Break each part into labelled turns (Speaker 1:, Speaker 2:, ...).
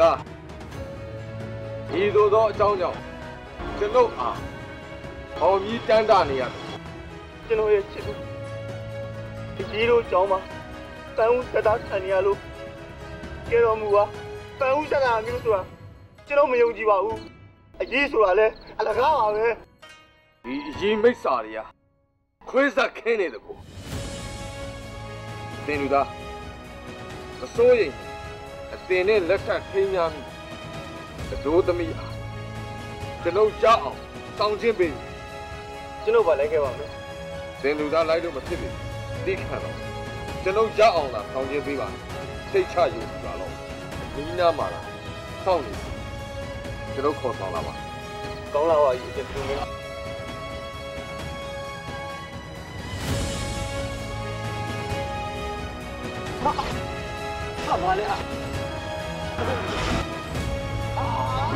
Speaker 1: သားဤသို့သောအကြောင်းကြောင့်ကျွန်ုပ်အားအောင်မြည်တမ်းတာနေရသည်
Speaker 2: ကျွန်တော်ရဲ့ချစ်သူဒီကြီးတို့ကြောင်းမှာတန်ဦးသက်သာခံရလို့ကဲတော်မူပါတန်ဦးသက်သာမျိုးဆိုတာကျွန်တော်မယုံကြည်ပါဘူးအရေးဆိုတာလဲအလကားပါပဲ
Speaker 1: ဒီအရေးမိစ္ဆာတွေကခွေးစားခင်းနေတယ်ကိုသင်တို့သားမစိုးရင် အသင်နဲ့လက်ကထိမ်းများမိအဒိုးသမီးအားကျွန်ုပ်ကြောက်အောင်တောင်းချင်းပေး
Speaker 2: ကျွန်ုပ်ပါလိုက်ခဲ့ပါမယ်
Speaker 1: စင်လူသားလိုက်လို့မဖြစ်ဘူးသိခံတော့ကျွန်ုပ်ကြောက်အောင်လာတောင်းချင်းပေးပါစိတ်ချယူပါတော့ဒီနာမှာလာစောင့်နေကျွန်ုပ်ခေါ်ဆောင်လာပါ
Speaker 2: ကောင်းလာပါပြီကျွန်တော်好，好，
Speaker 3: 好嘞啊！ 아!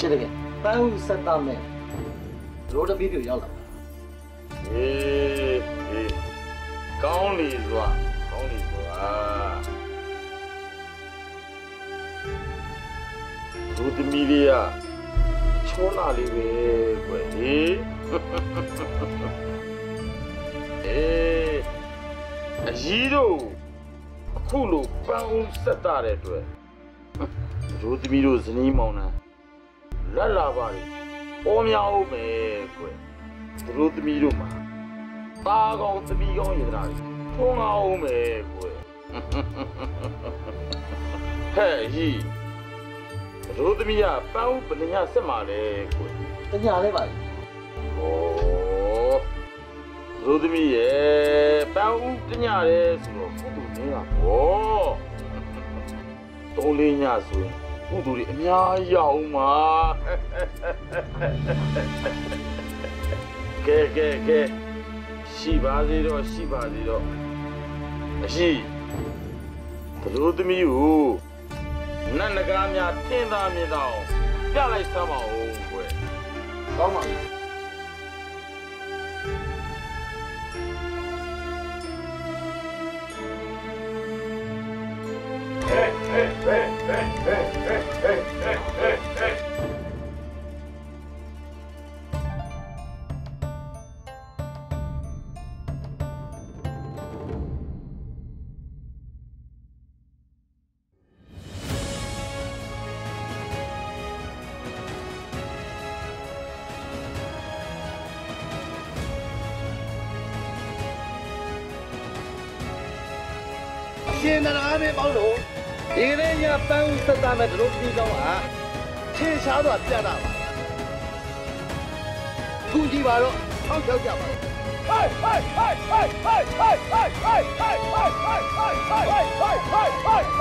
Speaker 3: ရှင်းတယ်ဗျပန်းဦးဆက်တာမဲ့ရိုးတပီးပြူရောက်လာ
Speaker 4: အေးအေးကောင်းလီစွာကောင်းလီစွာရိုးသမီးလေးကချောလာလေးပဲကွယ်ဟေးအေးအကြီးတို့အခုလိုပန်းဦးဆက်တာတဲ့အတွက်ရိုးသမီးတို့ဇနီးမောင်နှံ လက်လာပါလေပေါ်များအောင်မယ်ကွယ်သူတို့သမီးတို့မှာသားကောင်းသမီးကောင်းရတနာတွေထုံးအောင်မယ်ကွယ်ဟဲ့ဟီသူတို့သမီးကပန်းဦးပဏညာဆက်မှာလေကွယ်
Speaker 3: တညာလဲပါလေ
Speaker 4: ဩသူတို့သမီးရဲ့ပန်းဦးတညာလဲဆိုတော့ဘုသူမင်းကဘောသုံးလေးညဆိုရင် ဟိုသူတွေအများကြီးရအောင်မှာကဲကဲကဲရှိပါသေးတော့ရှိပါသေးတော့အရှိဘလို့သမီးကိုနတ်နဂါးများတင်းသားမြင်တော့ပြလိုက်စမ်းပါဦးကွယ်
Speaker 3: ကောင်းပါပြီ 现在的安排保守，一个人家办公咱们这种平常啊，天下都别拿了，工资
Speaker 1: 完了，长条件吧。快快快快快快快快快快快快快
Speaker 4: 快！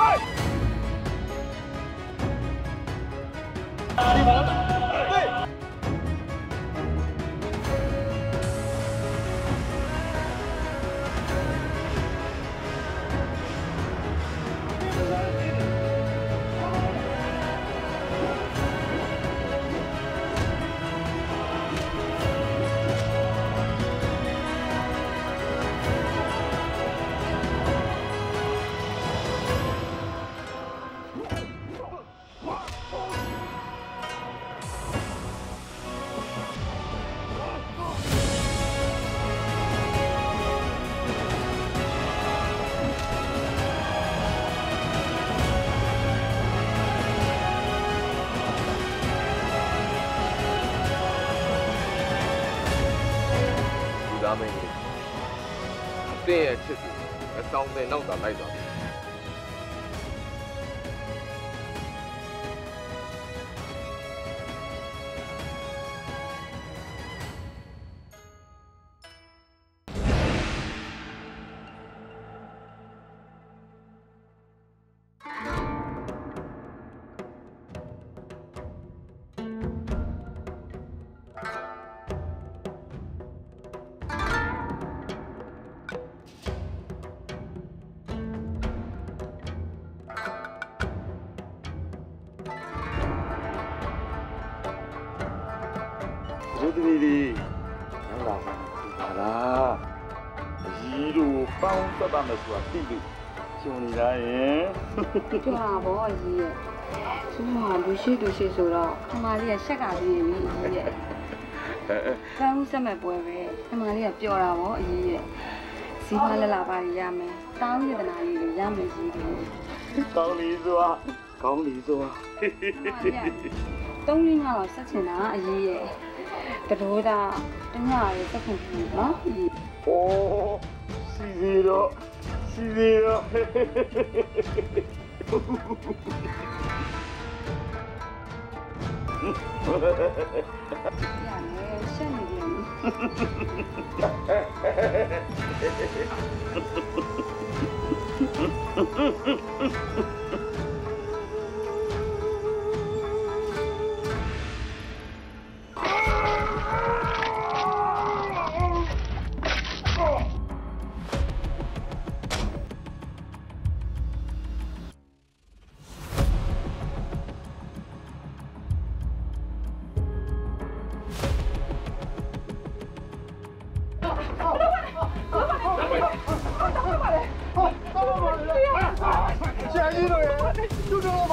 Speaker 4: ပြောတာ
Speaker 5: ဗောအကြီးရဲ့သူကလူရှိသူရှိဆိုတော့ခမလေးကရှက်ကပြီးပြီအကြီးရဲ့ကန်းဦးဆက်မဲ့ပွဲပဲခမလေးကပြောတာဗောအကြီးရဲ့စီးပွားလက်လာပါရမယ်တောင်းရတနာလေးတွေရမယ်ကြီးတယ်
Speaker 4: ကောင်းလီစွာကောင်းလီစွာ
Speaker 5: တုံးရင်းကတော့ဆက်ချင်တာအကြီးရဲ့ဘဒိုးတာတညရဲစက်ခွန်ပြီနော်အကြီး
Speaker 4: โอ้စီစီတော့စီစီတော့
Speaker 5: ရတယ်ရှ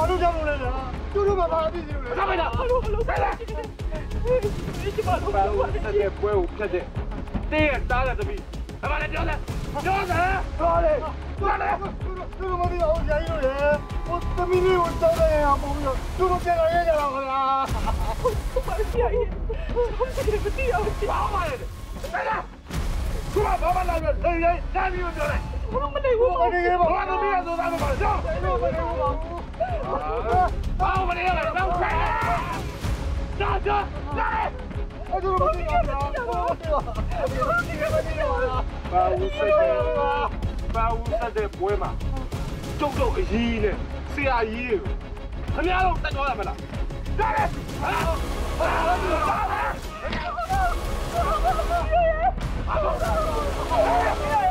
Speaker 2: လို့ကြောက်လို့လဲလားသူတို့ကဘာအပြစ်ကြီးလို့လဲဆက်ပါလားဟလိုဟလိုဆက်လာဒီမှာတော့ဘာလို့ဆက်တဲ့ပွဲကိုဖြတ်တဲ့တင်းရဲ့တားတဲ့တပီးအမလည်းပြောတယ်ပြောတယ်ပြောတယ်ပြောတယ်သူတို့မသိတော့ဆရာကြီးတို့ရဲ့ဟိုတမီးလေးကိုတောင်းတယ်အောင်ပြီးတော့သူတို့ပြန်လာရကြတာခလားဟုတ်ပါဆရာကြီးဟုတ်တယ်မသိအောင်ဘာမှလည်းဆက်လာသူကဘာမှလာပြောလေလေတားပြီးပြောတယ်ဘုမနေဘူးမနေဘူးဘာလို့မရဆိုသားမပါတော့မနေဘူး မနေဘူးဘာမနေရလဲတော့ဆဲတာတာလာအဲ့ဒါမသိရဘူးဘာဦးစတဲ့ဘာဦးစတဲ့ပွဲမှာကျုပ်တို့အကြီးနဲ့ဆရာကြီးကိုခင်ဗျားတို့တက်သွားရမလားဒါလေဟာဟာအ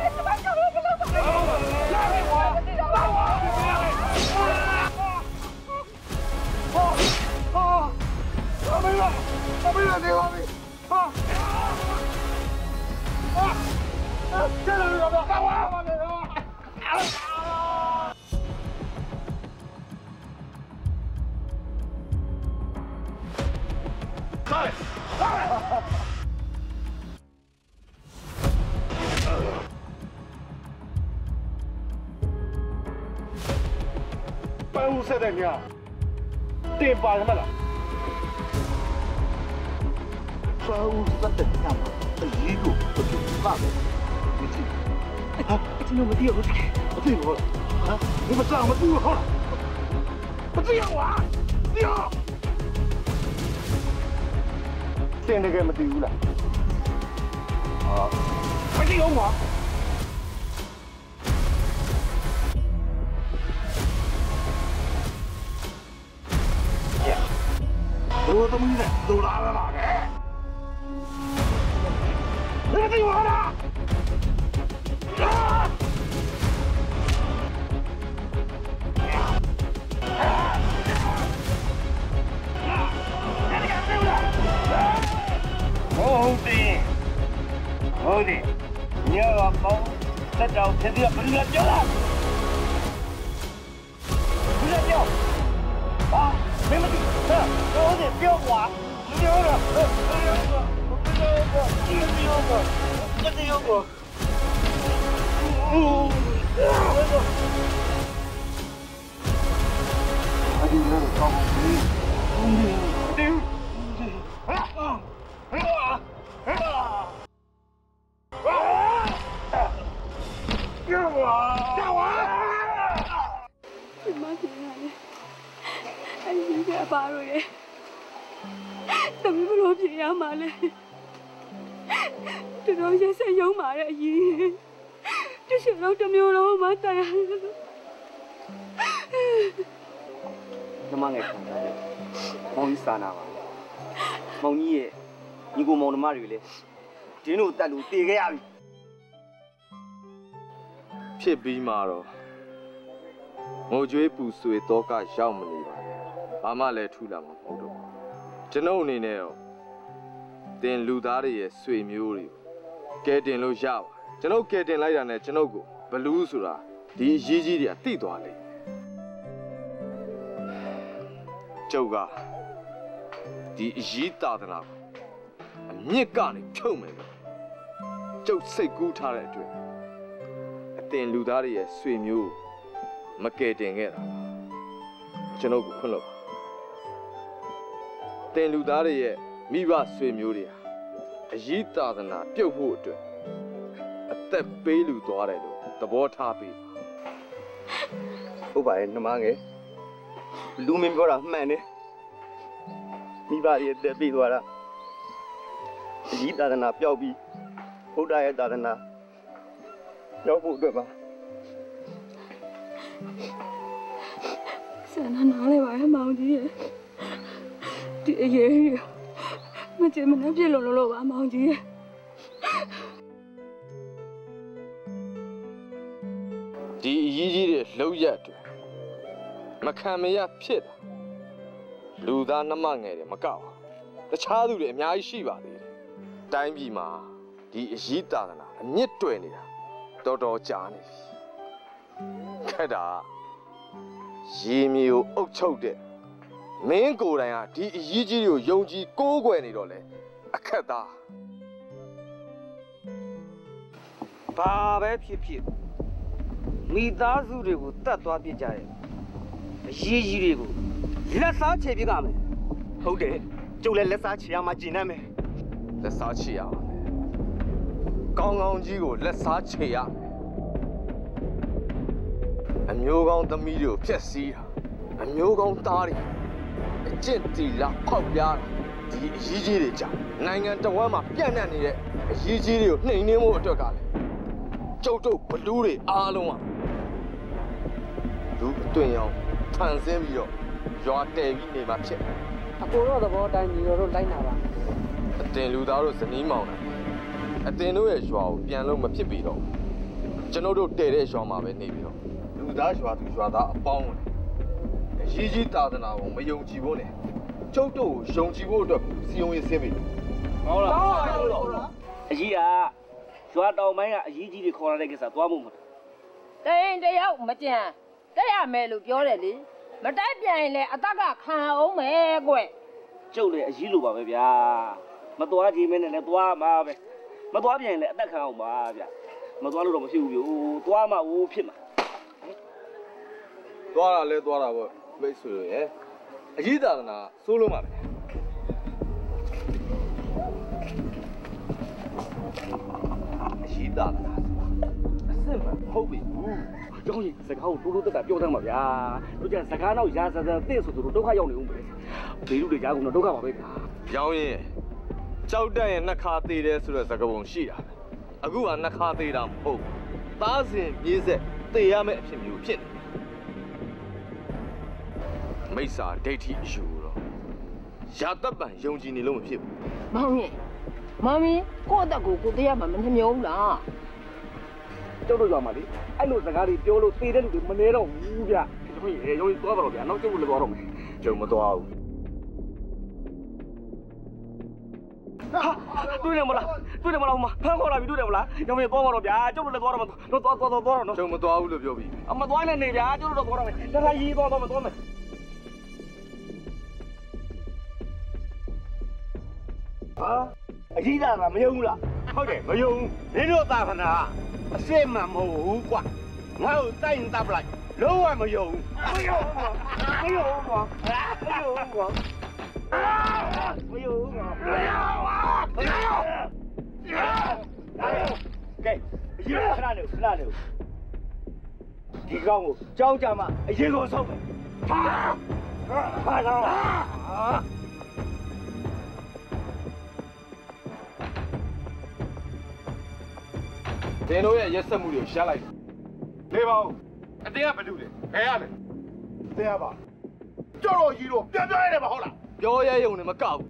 Speaker 2: လာအမေလာနေပါပြီဟာဟာကျလာရပါဘာဝါမလဲဟာပန်းဦးဆက်တဲ့ညာတင်ပါရမလား
Speaker 3: ဆော င်းစတဲ့ကမ်းအရေးကိုဘယ်လိုပါလဲဒီချီဟာအချင်းမတိရဘူးအသိဘောဟာဒီမစားမတူဟောမတိရဝါတိရတင်တကယ်မတိဘူးလားဟာမတိအောင်ပါဘယ်လိုသမီးလဲဒူလာလာလာကဲ 赶紧回来！啊！啊！
Speaker 2: 啊！赶紧回来！猴子，猴子，你把狗带到前面边边去啦！边！啊！你们去，猴管，你，ပြောဟာမင်းမသိဟာဟုတ်တယ်ပြောကွာပြောတော့ပြောတော့ပြောတော့ပြောတော့ပြောတော့အဒီလည်းကောင်းပြီတင်းဟာဟာဟာ
Speaker 5: ဒီမှာပြင်ရတယ်အဲ့ဒီကအပါတို့ရဲ့တမီးဘလို့ပြင်ရမှာလဲ တော်တော်ရက်စက်ရုံပါရဲ့အကြီးတရှိတော့တစ်မျိုးလုံးမတန်ရတယ်
Speaker 2: နမငယ်ခံတယ်မောင်ကြီးစာနာပါမောင်ကြီးရဲ့ညီကိုမောင်နှမတွေလည်းဒင်းတို့တက်လို့တည်ခဲ့ရပြီ
Speaker 1: ဖြစ်ပြီးမှတော့ငိုကြွေးပူဆွေတော့ကရောက်မနေပါနဲ့ဘာမှလည်းထူလာမှာမဟုတ်တော့ဘူးကျွန်ုပ်အနေနဲ့တော့ တင်လူသားတွေရဲ့ဆွေမျိုးတွေကိုကဲတင်လို့ရပါကျွန်ုပ်ကဲတင်လိုက်တာနဲ့ကျွန်ုပ်ကိုဘလူးဆိုတာဒီအရေးကြီးတွေကတိသွားလိမ့်မယ်ကျုပ်ကဒီအရေးတာသနာကိုအမြင့်ကနေဖြုတ်မယ်လို့ကျုပ်စိတ်ကူးထားတဲ့အတွက်အတင်လူသားတွေရဲ့ဆွေမျိုးမကယ်တင်ခဲ့တာကျွန်ုပ်ကိုခွင့်လွှတ်ပါတင်လူသားတွေရဲ့ မိဘဆွေမျိုးတွေဟာအရေးသာသနာပြုတ်ဖို့အတွက်အသက်ပေးလူသွားတယ်လို့သဘောထားပြီး
Speaker 2: ဟုတ်ပါရဲ့နှမငယ်လူမင်းပြောတာမှန်တယ်မိဘရဲ့တက်ပြီးသွားတာအကြီးသာသနာပျောက်ပြီးဘုရားရဲ့သာသနာပျောက်ဖို့အတွက်ပါ
Speaker 5: ဆန္ဒနားလဲပါရဲ့မောင်ကြီးရဲ့ဒီအရေးကြီး မကြင်မနှက်ပြည့်လို့လို့ပါမောင်ကြီးရဲ့
Speaker 1: ဒီအရေးကြီးတဲ့လှုပ်ရက်တွေမခံမရဖြစ်တာလူသားနှမငယ်တွေမကောက်ဘူးတခြားသူတွေအများကြီးရှိပါသေးတယ်တိုင်းပြည်မှာဒီအရေးသာသနာအမြင့်တွယ်နေတာတော်တော်ကြာနေပြီခက်တာရေမြေကိုအုပ်ချုပ်တဲ့ မင်းကိုယ်တိုင်ကဒီအရေးကြီးတွေကိုယုံကြည်ကိုးကွယ်နေတော့လေအခက်သား
Speaker 2: ဘာပဲဖြစ်ဖြစ်မိသားစုတွေကိုတတ်သွားပြစ်ကြတယ်အရေးကြီးတွေကိုလက်စားချေပြစ်ကမယ်ဟုတ်တယ်ကျုပ်လည်းလက်စားချေရမှာကျင်တတ်မယ်
Speaker 1: လက်စားချေရအောင်ကောင်းကောင်းကြီးကိုလက်စားချေရမယ်အမျိုးကောင်းသမီးတွေကိုဖျက်ဆီးတာအမျိုးကောင်းသားတွေအ ကျင့်တီလာဖောက်ပြားတာဒီအရေးကြီးတွေကြောင့်နိုင်ငံတော်ဝန်မှာပြန့်နှံ့နေတဲ့အရေးကြီးတွေကိုနှိမ်နင်းဖို့အတွက်ကလည်းကျုပ်တို့ဘလူးတွေအားလုံးကလူအသွင်ရောင်ဖန်ဆင်းပြီးတော့ရွာတယ်ပြီးနေမှာဖြစ်တယ်
Speaker 6: အကိုတော့သဘောတိုင်းညီတော်တို့လိုက်နာပါ
Speaker 1: အတင်လူသားတို့ဇနီးမောင်တယ်အတင်တို့ရဲ့ရွာကိုပြန်လို့မဖြစ်ပြီတော့ကျွန်တော်တို့တည်တဲ့ရွာမှာပဲနေပြီးတော့လူသားရွာသူရွာသားအပေါင်းဝင်အ ရေးကြီးသာသနာကိုမယုံကြည်ဖို့နဲ့ကျုပ်တို့ကိုယုံကြည်ဖို့အတွက်စီယုံရေးဆင်းပြီ
Speaker 2: ဟုတ်လားဟုတ်လားအကြီးကရွာတောင်ပိုင်းကအကြီးကြီးတွေခေါ်လာတဲ့ကိစ္စသွားမှုမဟုတ်
Speaker 7: တိန်တယောက်မကြံတက်ရမယ်လို့ပြောတယ်လေမတိုက်ပြန်ရင်လည်းအတက်ကခံအောင်မယ်ကွ
Speaker 2: ကျုပ်လည်းအကြီးလိုပါပဲဗျာမသွားကြည့်မင်းနဲ့လည်းသွားမှာပဲမသွားပြန်ရင်လည်းအသက်ခံအောင်ပါဗျာမသွားလို့တော့မရှိဘူးဗျို့သွားမှဦးဖြစ်မှာ
Speaker 1: သွားတာလဲသွားတာပေါ့ မိတ်ဆွေတို့ရဲ့အရေးသာသနာစိုးလို့မှာပဲအရေးသာသနာဆိုတာအစစ်မှန်မဟုတ်ပြီဘူး
Speaker 2: ကျောင်းကြီးစကားကိုတိုးတိုးတက်တက်ပြောသမ်းပါဗျာတို့ကျစကားနောက်ရာစစတဲ့ဆိုသူတို့ဒုက္ခရောက်နေဦးမယ်ဘေးလူတွေကြားကုန်တော့ဒုက္ခပါပဲဗျာ
Speaker 1: ရောင်းရင်ကြောက်တက်ရင်နှခါသေးတယ်ဆိုတဲ့သကပုံရှိတာအခုကနှခါသေးတာမဟုတ်ဘူးသားစဉ်မြေးဆက်သေရမယ့်အဖြစ်မျိုးဖြစ်နေ မိစ္ဆာဒိဋ္ဌိအယူတော့ရာတပ်ပံယုံကြည်နေလို့မဖြစ်ဘူး
Speaker 7: မောင်ရင်မောင်ရင်ကိုယ့်အသက်ကိုကိုယ်တရားမှမနှမျောဘူးလား
Speaker 2: ကျုပ်တို့ကြောင်ပါလေအဲ့လိုစကားတွေပြောလို့သေတဲ့လူတွေမနေတော့ဘူးဗျကျောင်းကြီးကျောင်းကြီးသွားပါတော့ဗျာနောက်ကျုပ်လည်းသွားတော့မယ်
Speaker 1: ကြုံမသွားဘူး
Speaker 2: တွေ့တယ်မလားတွေ့တယ်မလားဟိုမှာဖမ်းခေါ်လာပြီတွေ့တယ်မလားကျောင်းကြီးသွားပါတော့ဗျာကျုပ်လည်းသွားတော့မယ်တော့သွားသွားသွားတော့နော်
Speaker 1: ကြုံမသွားဘူးလို့ပြောပြီး
Speaker 2: အမသွားနဲ့နေဗျာကျုပ်တို့တော့သွားတော့မယ်တခါရီးသွားတော့မယ်သွားမယ် အကြီးသားကမယုံဘူးလား
Speaker 3: ဟုတ်တယ်မယုံနင်တို့သာသနာအစစ်မှန်မဟုတ်ဘူးကွာငါ့ကိုတိုက်ရင်တပ်ပလိုက်လုံးဝမယုံ
Speaker 2: မယုံပါမယုံပါမယုံပါမယုံပါမယုံပါမယုံကဲအကြီးခဏနေခဏနေ
Speaker 6: ဒီကောင်ကိုကြောင်းကြမှာအရင်ကိုဆုံးမယ်ဟာဟာတော့ဟာ
Speaker 1: ဒင်တို့ရဲ့ရက်ဆက်မှုတွေကိုရှားလိုက်တယ်
Speaker 6: နေပါဦး
Speaker 1: အတင်းကဘယ်လိုလဲဘယ်ရလဲ
Speaker 6: တရားပါကြောက်တော့ကြီးတော့ပြန်ပြန်ရတယ်မဟုတ်လား
Speaker 1: ပြောရဲယုံနဲ့မကောက်ဘူး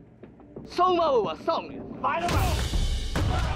Speaker 1: ဆုံးမဖို့ပါစောင့်နေတာ
Speaker 6: ဘာလို့မ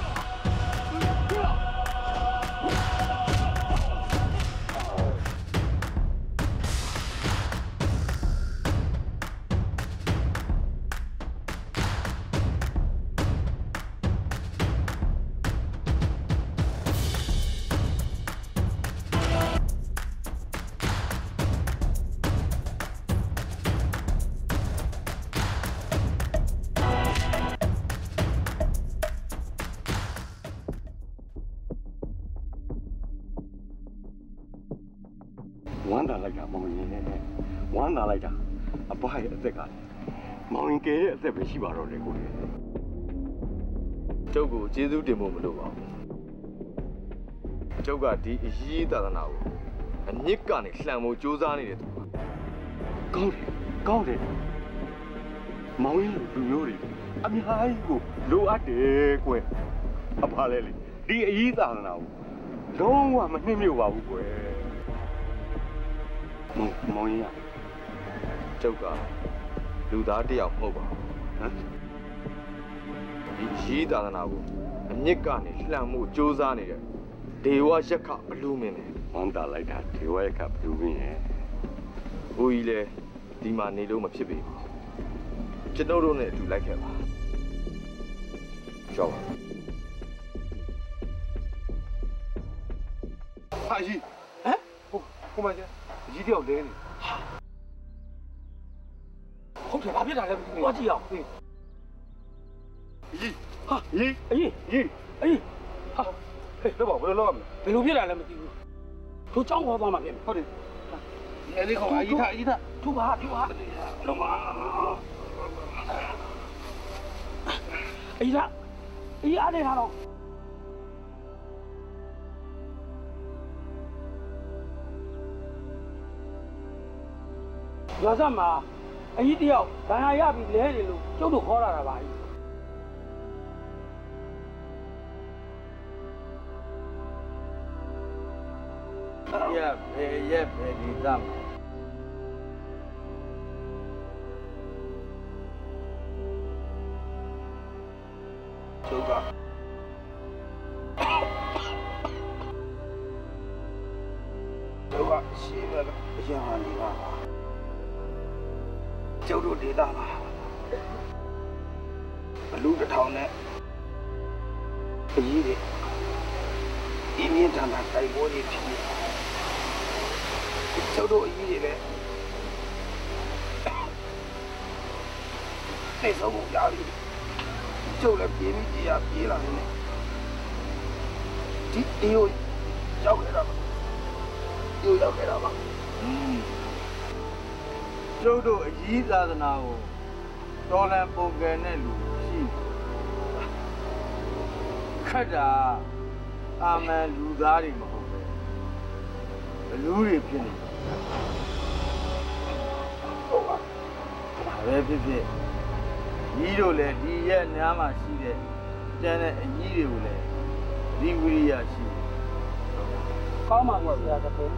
Speaker 8: ရင်ကဲရဲ့အသက်ပဲရှိပါတော့တယ်ကိုယ်
Speaker 1: ကျုပ်ကိုကျေးဇူးတင်ဖို့မလိုပါဘူးကျုပ်ကဒီအရေးသာသနာကိုအညစ်ကနေလှန်ဖို့ကြိုးစားနေတဲ့သူပါ
Speaker 8: ကောင်းတယ်ကောင်းတယ်မောင်ရင်လူမျိုးတွေအများကြီးကိုလိုအပ်တယ်ကွယ်အဖလဲလေဒီအရေးသာသနာကိုလုံးဝမနှိမ့်မြုပ်ပါဘူးကွယ်မောင်မောင်ရင်
Speaker 1: ကျုပ်ကလူသားတစ်ယောက်မဟုတ်ပါဘူး
Speaker 8: ဟမ်
Speaker 1: ဒီရေးသာသနာကိုအညစ်ကနေလှန်မှုစူးစမ်းနေတဲ့ဒေဝရက်ခဘလူးမင်းနဲ့
Speaker 8: ဝမ်းသာလိုက်တာဒီဝဲကဘလူးမင်းရဲ့
Speaker 1: ဘိုးကြီးလည်းဒီမှာနေလို့မဖြစ်ပေဘူးကျွန်တော်တို့နဲ့အတူလိုက်ခဲ့ပါကြောက်ပါ
Speaker 6: ဟာကြီးဟမ်ဟိုဟိုမှာကျအကြီးတယောက်လဲနေဟု တ်တယ်ဘာဖြစ်တာလဲသွားကြည့်အောင်ဟေး
Speaker 8: ကြီး
Speaker 6: ဟာရေးအေးရေးအေးဟာဟေးတော့ဘယ်လိုလုပ်ရမလဲဘယ်လိုဖြစ်တာလဲမသိဘူးသူကြောင်းခေါ်သွားမှာဖြစ်ဟုတ်တယ်ဒီလေးကောင်အကြီးထားအကြီးထားသူ့ပါသူ့ပါလုံးပါအကြီးထားအကြီးအားနေထားတော့ရွာစမှာ အကြီးတယောက်ဒဏ်ရာရပြီးလဲနေလို့ကျုပ်တို့ခေါ်လာတာပါကြီး
Speaker 3: ရက်ဘယ်ရက်ဘယ်ဒီသား
Speaker 6: နေဆုံးမှုရပြီကျုပ်လည်းပြေးပြီးကြည်ရပြေးလာနေတယ်ဒီဒီကိုရောက်ခဲ့တာပါဒီကိုရောက်ခဲ့တာပါ
Speaker 3: ကျုပ်တို့အကြီးသာသနာကိုတော်လန်ပုံကယ်နဲ့လူရှိခတ်တာအာမန်လူသားတွေမဟုတ်ပဲဘလူးတွေဖြစ်နေဟုတ်ပါဘယ်ဖြစ်ဖြစ် ကြီးတို့လည်းဒီရက်နားမှာရှိတဲ့ကျန်တဲ့အကြီးတွေကိုလည်းဒီဝိရိယရှိတယ်
Speaker 9: ကောင်းပါပြီဆရာတပည့်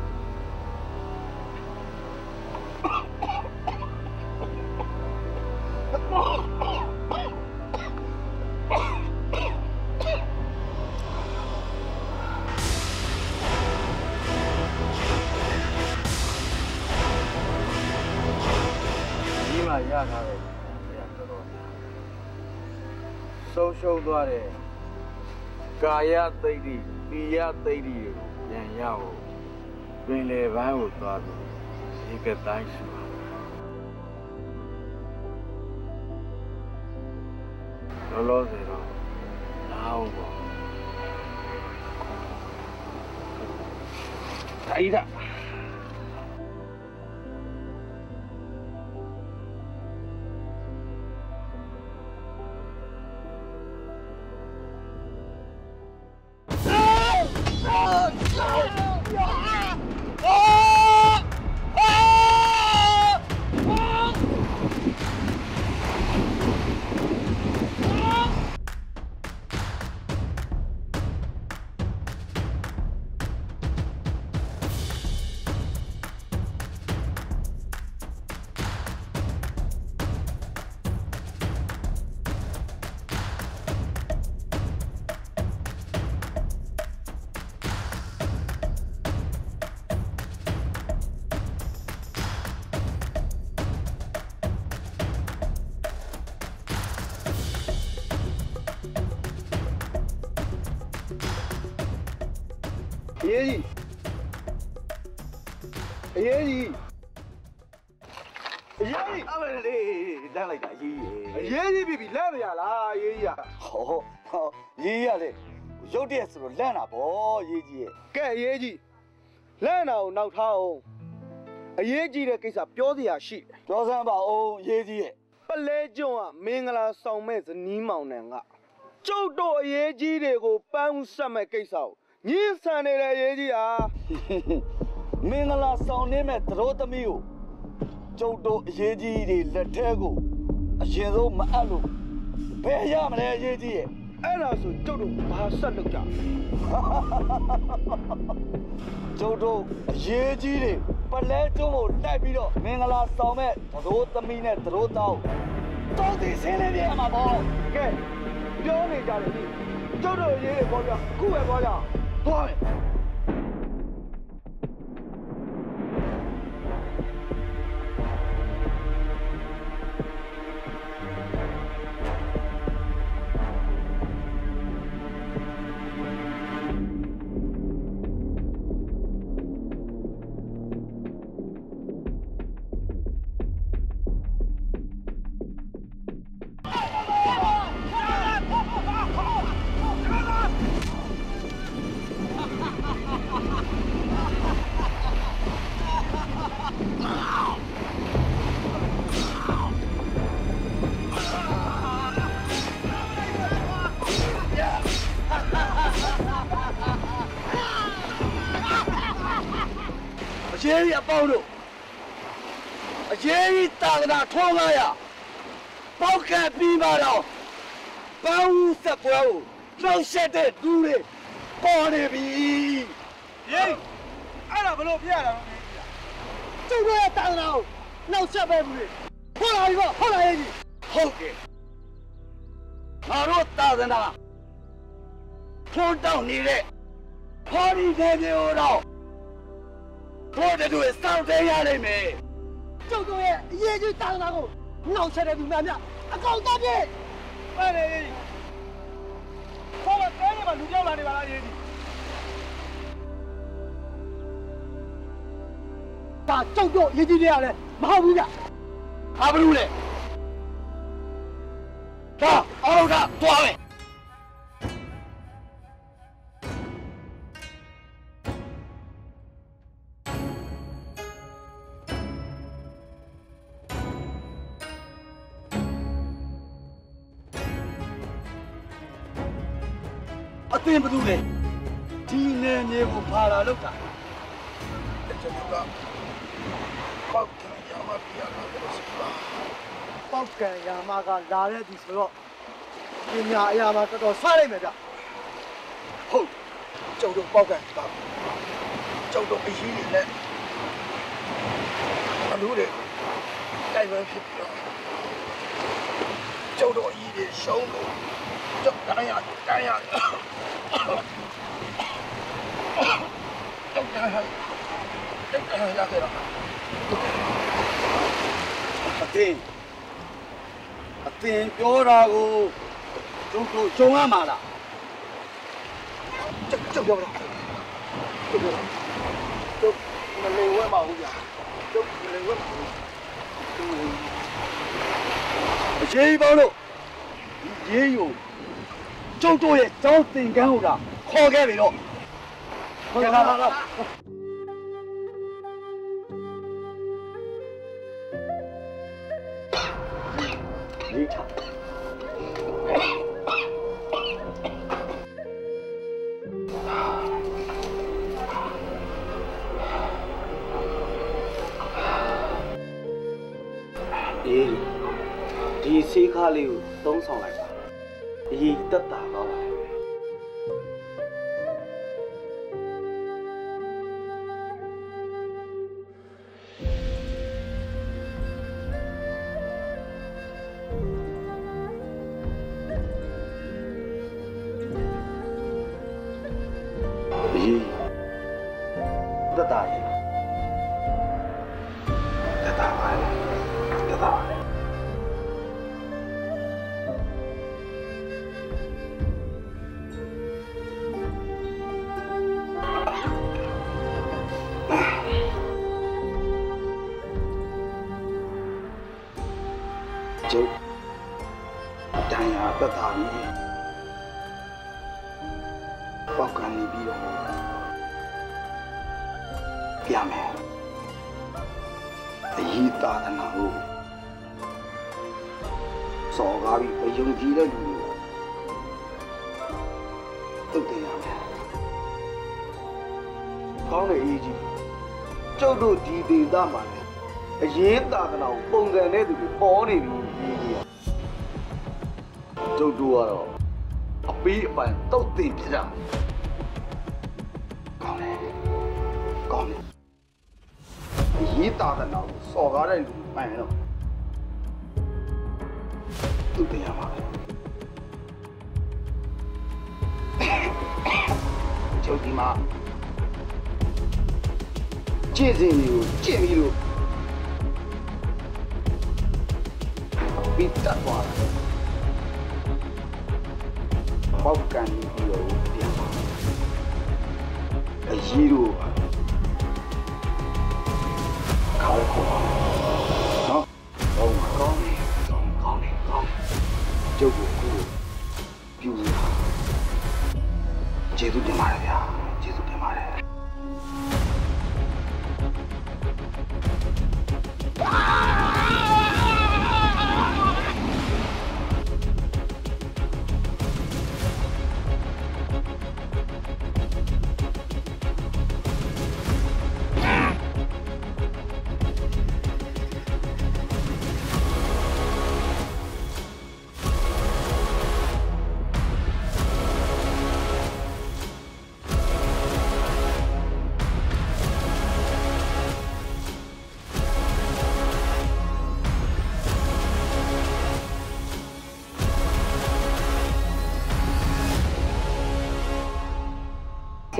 Speaker 3: ဆုံးရှုံးသွားတဲ့ကာယသိတိပိယသိတိကိုပြန်ရဖို့ပင်လေပန်းကိုသွားပြီးဒီကတိုင်းရှိပါလောလောဆယ်တော့နားအောင်ပေါ့
Speaker 6: ထိုင်တာ
Speaker 10: ရဲ့ကဲအရေးကြီး
Speaker 2: လက်နာကို
Speaker 10: နောက်ထားအောင်အရေးကြီးတဲ့ကိစ္စပြောစရာရှိတယ်
Speaker 2: ပြောစမ်းပါအောင်ရေးကြီးရဲ့
Speaker 10: ပလဲကျွန်းကမင်္ဂလာဆောင်မဲ့ဇနီးမောင်နှံကကျုပ်တို့အရေးကြီးတွေကိုပန်းဦးဆက်မဲ့ကိစ္စကိုညှင်းဆန်နေတဲ့အရေးကြီးဟာ
Speaker 2: မင်္ဂလာဆောင်နေမဲ့သတော်သမီးကိုကျုပ်တို့အရေးကြီးတွေလက်ထဲကို အရင်ဆုံးမအပ်လို့ဘယ်ရမလဲအရေးကြီးရဲ့
Speaker 10: အဲ့ဒါဆိုကျုပ်တို့ဘာဆက်လုပ်ကြလဲ
Speaker 2: ကျုပ်တို့အရေးကြီးတွေပလဲကျွန်းကိုလိုက်ပြီးတော့မင်္ဂလာဆောင်မဲ့သတော်သမီးနဲ့သတော်သားကိုတောင်းတည်ဆင်းနေရမှာဗော
Speaker 10: ကဲပြောနေကြတယ်ဒီကျုပ်တို့အရေးတွေပေါ်ပြခုပဲပေါ်ကြအောင်
Speaker 2: သွားမယ် တော့ပန်းဦးဆက်ပွဲကိုနှောက်ရှက်တဲ့သူတွေပေါ်နေပြီ
Speaker 10: ရေးအဲ့ဒါဘလို့ပြရတာလဲ
Speaker 2: ကျုပ်တို့ရဲ့တာသနာကိုနှောက်ရှက်ပဲဘူးလေဟုတ်လားဒီကဟုတ်လားရေးကြီးဟုတ်ကဲ့ငါတို့တာသနာထွန်းတောင်းနေတဲ့ခေါ်ဒီတဲ့မျိုးတော့ဘောတဲ့တွေစောင့်တဲ့ရနိုင်မယ်
Speaker 3: ကျုပ်တို့ရဲ့အရေးကြီးတာနာကိုနှောက်ချက်တဲ့သူများများ အကောင်သားပြည့်
Speaker 10: အဲ့လေရေးခေါ်လာတဲနေမှာလူပြောက်လာနေပါလားရေးကြီး
Speaker 3: ဒါကျုပ်တို့အရေးကြီးတွေရတယ်မဟုတ်ဘူးဗျ
Speaker 2: ဟာဘလို့လဲဒါအောက်တာတွားမယ် င်ဘယ်သူလဲဒီနေနေကိုဖာလာလောက်တာ
Speaker 10: ကျွန်တော်ကပေါက်ကံရမှာပြရတာလို့ဆိုပါ
Speaker 3: ပေါက်ကံရာမကလာတဲ့ဒီဆိုတော့ပညာအရာမှာတော်တော်ဆွားလိုက်မယ်ဗျ
Speaker 10: ဟုတ်ကျုပ်တို့ပေါက်ကံကကျုပ်တို့အရေးကြီးနဲ့အလို့တဲ့တိုင်ပန်ဖြစ်ပြီးတော့ကျုပ်တို့အရေးကြီးရှုံးလို့ကျုပ်တိုင်းရတိုင်းရ ကျုပ်တိုင်းရကျုပ်တိုင်းရရခဲ့တော့
Speaker 2: အသင်အသင်ပြောတာကိုတို့တို့ဂျုံရမှာလား
Speaker 10: ကျုပ်ကျုပ်ပြောတော့ကျုပ်ပြောကျုပ်မလင်ဝဲမှာဟုတ်ဗျာကျုပ်မလင်ဝဲမှာဟုတ်
Speaker 2: အရေးပေါင်းလို့ဒီရေးယူ ကျုပ်တို့ရဲ့ကျောင်းသင်ကန်းဟိုတာခေါ်ခဲ့ပြီတော့ဟုတ်ကဲ့ပါပါလေးချအေးဒီဆေးခါလေးကိုသုံးဆောင်လိုက်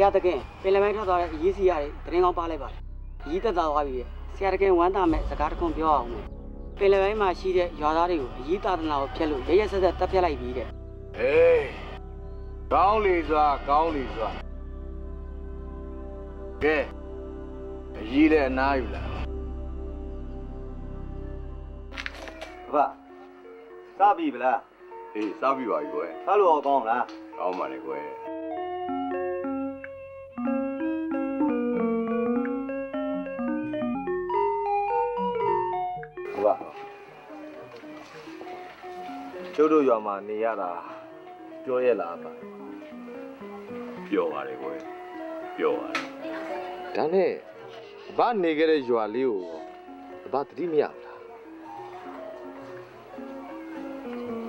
Speaker 6: ရာတကင်ပင်လယ်ပိုင်းထွက်သွားတဲ့အရေးစီရတယ်တရင်ကောင်းပါလိုက်ပါလေအရေးသက်သာသွားပြီဆရာတကင်ဝမ်းသာမဲ့စကားတစ်ခုပြောအောင်မယ်ပင်လယ်ပိုင်းမှာရှိတဲ့ရွာသားတွေကိုအရေးသာသနာကိုဖျက်လို့ရရဆက်ဆက်တပ်ဖြတ်လိုက်ပြီတဲ့
Speaker 4: ဟေးကောင်းလေစွာကောင်းလေစွာကဲအကြီးလည်းအနားယူလာ
Speaker 3: ဘစပြီဗလား
Speaker 8: အေးစားပြီးပါပြီကွယ်
Speaker 3: စားလို့အောင်ကောင်းလား
Speaker 8: ကောင်းပါလေကွယ်
Speaker 1: ကျုပ်တို့ရွာမှာနေရတာပြောရလားပါ
Speaker 8: ပြောပါလေကွယ်ပြောပါလေ
Speaker 1: ဒါနဲ့ဘာနေခဲ့တဲ့ရွာလေးကိုဘာတတိမရဘူးလား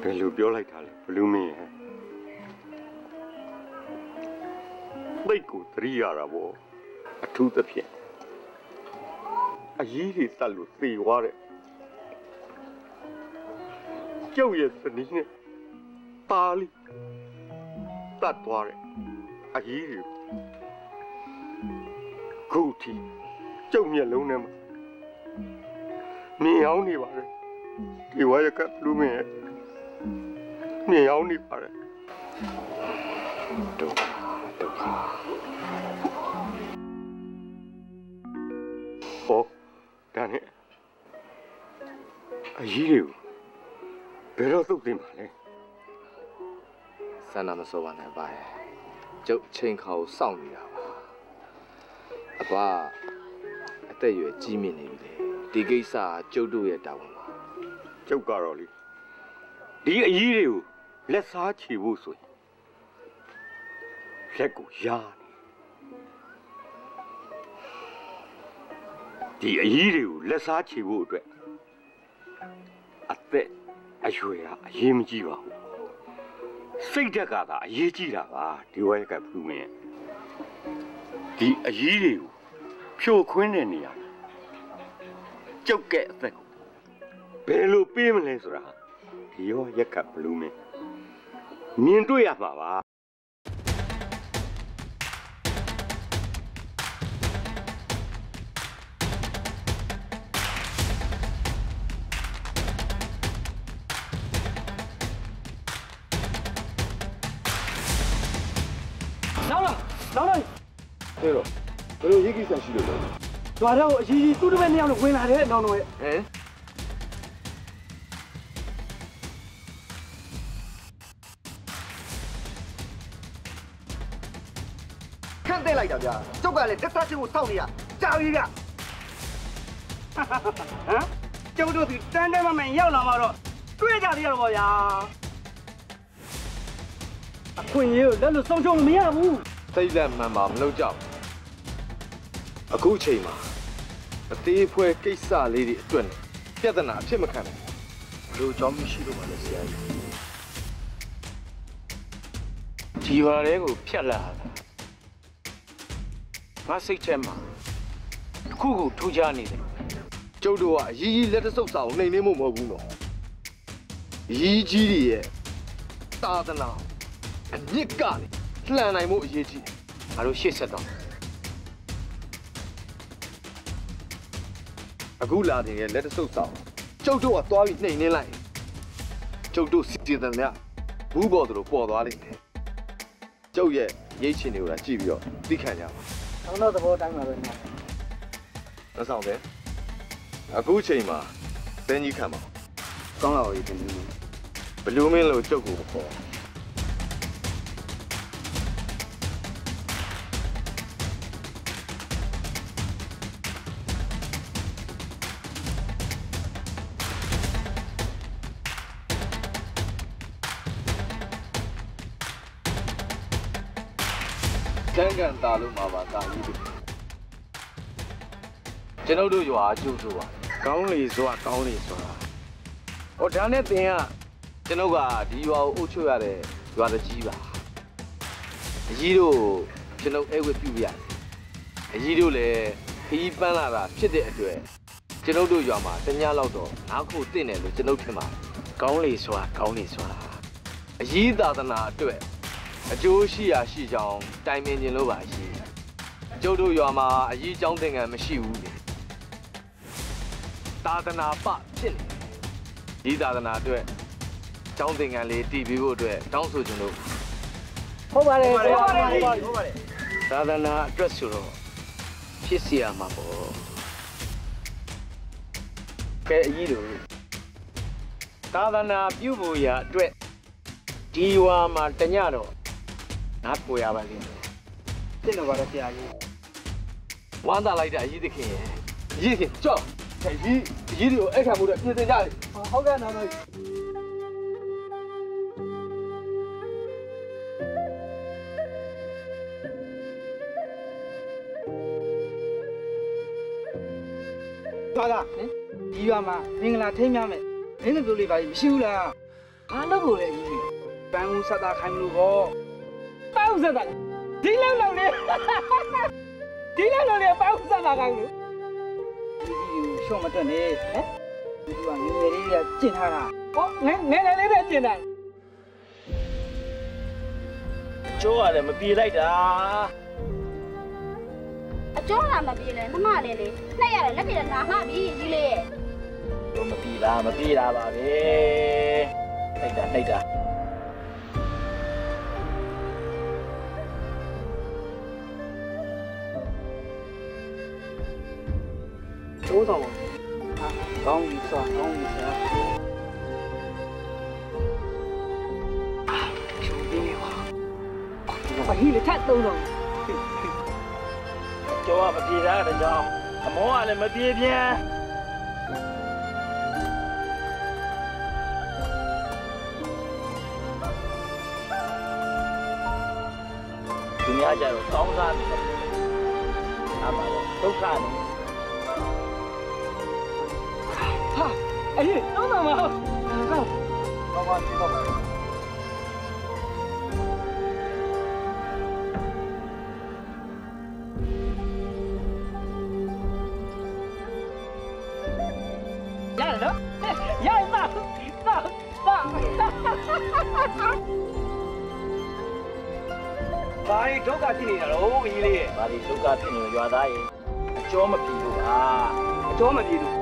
Speaker 8: ဘယ်လိုပြောလိုက်တာလဲဘလူးမင်းရဲ့သိတ်ကိုသတိရတာပေါ့အထူးသဖြင့်အရေးကြီးတက်လို့သေသွားတဲ့ ကျုပ်ရဲ့စနီးနဲ့ပါလီတတ်သွားတဲ့အရေးကြီးခုထိကျုပ်မျက်လုံးထဲမှာမြင်အောင်နေပါတယ်ဒီဝါရကဘလူးမင်းရဲ့မြင်အောင်နေပါတယ်
Speaker 1: ဒုက္ခဒုက္ခ
Speaker 8: ဟောဒါနဲ့အကြီးတွေကို ဘယ်တော့သုတ်သိမှာလဲ
Speaker 1: ဆန္ဒမစောပါနဲ့ပါရဲ့ကျုပ်ချိန်ခါကိုစောင့်နေတာပါအကွာအသက်အရွယ်ကြီးမြင့်နေပြီလေဒီကိစ္စကကျုပ်တို့ရဲ့တာဝန်ပါ
Speaker 8: ကျုပ်ကတော့လေဒီအကြီးတွေကိုလက်စားချေဖို့ဆိုရင်လက်ကိုယားနေဒီအကြီးတွေကိုလက်စားချေဖို့အတွက်အသက် အရွယ်ကအရေးမကြီးပါဘူးစိတ်ဓာတ်ကသာအရေးကြီးတာပါဒီဝဲကဖူးမင်းဒီအကြီးတွေကိုဖြိုခွင်းတဲ့နေရာကျုပ်ကအသက်ကိုဘယ်လိုပေးမလဲဆိုတာဒီရောရက်ကဘလူးမင်းမြင်တွေ့ရမှာပါ
Speaker 6: နဲ့
Speaker 1: တော့ဘယ်လိုရေးကိစ္စရှိလို့လဲ။
Speaker 6: သွားတော့အကြီးကြီးသူ့တပည့်နှစ်ယောက်နဲ့ဝင်လာတယ်နောင်တော့။
Speaker 1: ဟဲ့ခန့်တဲ့
Speaker 11: လိုက်တာဗျာကျုပ်ကလည်းတက်သားချင်းကိုစောင့်နေရကြာပြီဗျ
Speaker 6: ဟမ်ကျုပ်တို့ဒီတန်းတန်းမမှန်ရောက်လာမှတော့တွေ့ကြသေးရတော့ဗျာအခွင့်အရေးကိုလက်လို့ဆုံးချုံမရဘူး
Speaker 1: စိတ်လက်မှန်ပါမလုပ်ကြဘူး အခုချိန်မှာအသေးဖွဲကိစ္စလေးတွေအတွက်နဲ့ပြဿနာအဖြစ်မခံနိုင်ဘူး
Speaker 11: ဘယ်လိုကြောင်းမရှိလို့ပါလဲဆရာကြီး
Speaker 12: ဒီရွာလေးကိုဖြတ်လာတာငါစိတ်ထဲမှာတစ်ခုခုထူးခြားနေတယ်
Speaker 1: ကျုပ်တို့ကအကြီးကြီးလက်တဆုပ်စာကိုနှိမ်နှင်းမှုမဟုတ်ဘူးနော်အကြီးကြီးတွေရဲ့သာသနာအမြင့်ကနေလှန်နိုင်မှုအရေးကြီးတယ်
Speaker 12: ငါတို့ရှေ့ဆက်တော့
Speaker 1: အခုလာနေတဲ့လက်တဆုပ်စာကိုကျုပ်တို့ကသွားပြီးနှိမ်နှင်းလိုက်ရင်ကျုပ်တို့စီစဉ်တဲ့များဘူးပေါ်သူတို့ပေါ်သွားလိမ့်မယ်ကျုပ်ရဲ့ရိတ်ချင်တွေကိုလာကြည့်ပြီးတော့သိခံကြပါ
Speaker 6: တော့တော့သဘောတိုင်းပါပဲနော်
Speaker 1: မဆောင်ပဲအခုချိန်မှာသင်ကြီးခံပါ
Speaker 11: ကောင်းလာပါပြီတင်နေ
Speaker 1: ဘလူးမင်းလို့ကျုပ်ကိုခေါ် တာလို့မှာပါတာကြီးတို့ကျွန်ုပ်တို့ရွာအကျိုးဆိုပါ
Speaker 12: ကောင်းလေဆိုတာကောင်းလေဆိုတာ
Speaker 1: ဟောဒါနဲ့တင်ကကျွန်ုပ်ကဒီရွာကိုအုပ်ချုပ်ရတဲ့ရွာတကြီးပါအကြီးတို့ကျွန်ုပ်အဲ့ဝတ်ပြုရတယ်အကြီးတို့လည်းခီးပန်းလာတာဖြစ်တဲ့အတွက်ကျွန်ုပ်တို့ရွာမှာတ냐လောက်တော့ငါးခုတင့်တယ်လို့ကျွန်ုပ်ထင်ပါတယ်
Speaker 12: ကောင်းလေဆိုတာကောင်းလေဆိုတာ
Speaker 1: အကြီးသာသနာအတွက် အကျိုးရှိရာရှိကြောင်းတိုင်ပင်ခြင်းလို့ပါရှိကျုပ်တို့ရွာမှာအကြီးကျောင်းသင်္ကန်းမရှိဘူးလေသာသနာပဖြစ်နေတယ်ဒီသာသနာအတွက်ကျောင်းသင်္ကန်းလေးတည်ပြီးဖို့အတွက်တောင်းဆိုခြင်းလို့
Speaker 6: ဟုတ်ပါတယ်ဟုတ်ပါတယ်
Speaker 11: ဟုတ်ပါတယ်
Speaker 12: သာသနာအတွက်ဆိုတော့ဖြစ်စီရမှာပေါ့ကဲအကြီးတို့သာသနာပြုဖို့ရာအတွက်ဒီရွာမှာတညတော့ ငါပေါ်ရပါလိမ့်မယ်
Speaker 6: တင်တော့ပါတယ်ဆရာကြီး
Speaker 1: ဝမ်းသာလိုက်တဲ့အကြီးသခင်ရဲ့အကြီးသခင်ကြောက်ဒီကြီးအကြီးတွေကိုအဲ့ခံမှုတော့ပြင်ဆင်ကြတယ်
Speaker 6: ဟုတ်ကဲ့နော်နော်သွားတာဒီရွာမှာမင်္ဂလာထိမ်းများမယ်မင်းတို့လေးပါမရှိဘူးလားဘာလို့ကိုလဲအကြီးပန်းဦးဆက်တာခိုင်းလို့ကော ပန်းဦးဆက်တာဒီလောက်လောက်လေးဒီလောက်လောက်လေးပန်းဦးဆက်တာခိုင်းလို့ဒီကြီးကိုရှော့မတွက်နဲ့ဟမ်ဒီကငယ်ငယ်လေးကကျင်ထားတာဟောငယ်ငယ်ငယ်လေးပဲကျင်တာ
Speaker 12: ကျိုးရတယ်မပြေလိုက်တာ
Speaker 13: အကျော်လာမပြေလဲနှမလေးလေးနှက်ရတယ်လက်ပြေလာမှပြီကြီးလေးရဲ့
Speaker 12: တော့မပြေလားမပြေတာပါပဲနှိတ်တာနှိတ်တာ
Speaker 6: တိုးဆောင်ဟာကောင်းပြီဆိုကောင်းပြီဆိုဖြူရင်းပါဘာဟိလေထပ်သုံးတော့
Speaker 12: ကျိုးကမပြေတာတဲ့ကြောင့်အမောကလည်းမပြေပြန်သူများကြတော့ကောင်းစားပြီအမှန်တော့ဒုက္ခနဲ့
Speaker 6: အေးသုံးတော့မဟုတ်ကောင်း
Speaker 11: ဘာမှသိတော့မှာ
Speaker 6: ရတယ်နော်ရရပါပါပါ
Speaker 12: ဘာတွေဒုက္ခဖြစ်နေတာတော့အကြီးလေးရဲ့ဘာတွေဒုက္ခဖြစ်နေရွာသားရဲ့အကျော်မပြေလို့ပါ
Speaker 6: အကျော်မပြေလို့ဟမ်အ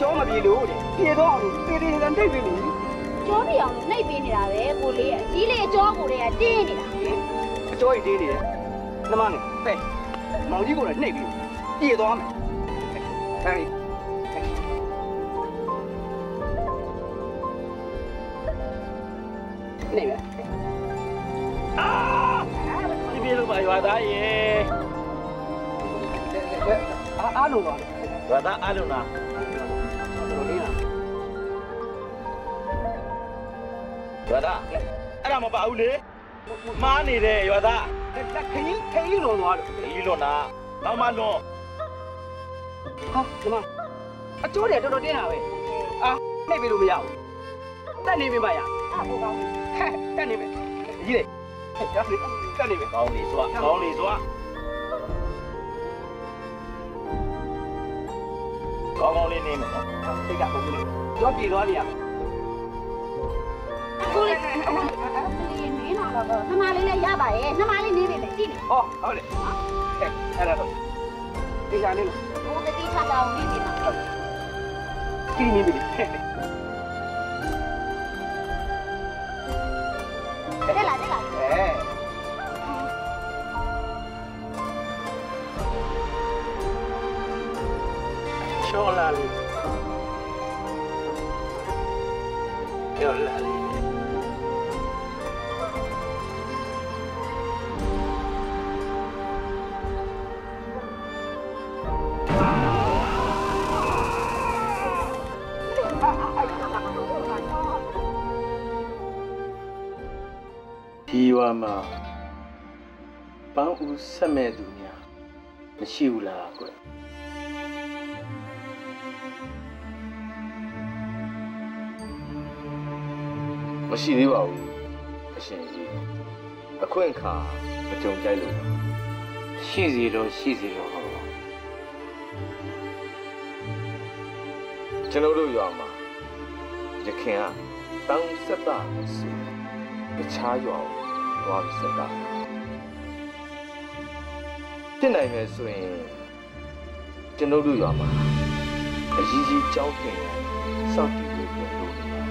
Speaker 6: ကျော်မပြေလို့ပြေတော့အောင်တေးတေးတန်တိတ်ပြီလေ
Speaker 13: ကျော်ပြအောင်နှိပ်ပေးနေတာပဲကိုလေးရဲ့ကြီးလေးအကျော်ကိုလေးကတင်းနေတာ
Speaker 6: အကျော်ကြီးတင်းနေတယ်နှမနဲ့ဖဲမောင်ကြီးကိုလည်းနှိပ်ပြီပြေသွားမယ်ဟဲ့နေပဲ
Speaker 12: ပြေပြေလို့ပါ
Speaker 2: ပါရွာသားရေ
Speaker 6: အားအားလုံးပါ
Speaker 2: ရွာသားအားလုံးလား မပါဘူးလေမားနေတဲ့ရွာသား
Speaker 6: ခရင်ခရင်လုံးသွားလို့
Speaker 2: ဒီလွန်တာနောက်မှလွန်
Speaker 6: ဟာဒီမှာအကျိုးတွေတော်တော်တင်းတာပဲအာနှိပ်ပြီးလို့မရဘူးတက်နေပြီပါရအာဟိုကောင်းဟဲ့တက်နေပြီကြီးလေဟဲ့တက်နေတက်နေပြီ
Speaker 2: ကောင်းလေစွာကောင်းလေစွာကောင်းကောင်းလေးနေမယ်
Speaker 6: စိတ်ကပုံလေးကြောပြေသွားပြီရ
Speaker 13: ကိုလေး အခုလေးနေတော့တော့နှမလေးလည်းရပါရဲ့နှမလေးနေပြီပဲကြည့်လေ
Speaker 6: ဟောဟုတ်လေဟဲ့အဲ့ဒါတော့ဒီကနေ့
Speaker 13: ဘိုးတတိချတာကိုနေပြီမှာ
Speaker 6: ကြည့်နေပြီ
Speaker 13: တက်လာတက်လာ
Speaker 6: အဲ
Speaker 2: ချောလာလေ
Speaker 12: ဆက်မဲ့သူများမရှိဘူးလားကွ
Speaker 1: မရှိသေးပါဘူးအရှင်ကြီးအခွင့်အခါမကြုံကြိုက်လို့ပါ
Speaker 12: ရှိစီတော့ရှိစီတော့ဟော
Speaker 1: ကျွန်တော်တို့ရွာမှာရခင်ကတောင်းဆက်တာဆိုတခြားရွာကိုသွားပြီးဆက်တာ ဖြစ်နိုင်မယ်ဆိုရင်ကျွန်တော်တို့ရွာမှာအကြီးကြီးကြောက်ခင်ရစောက်တည်ဖို့ပြောလို့နေပါ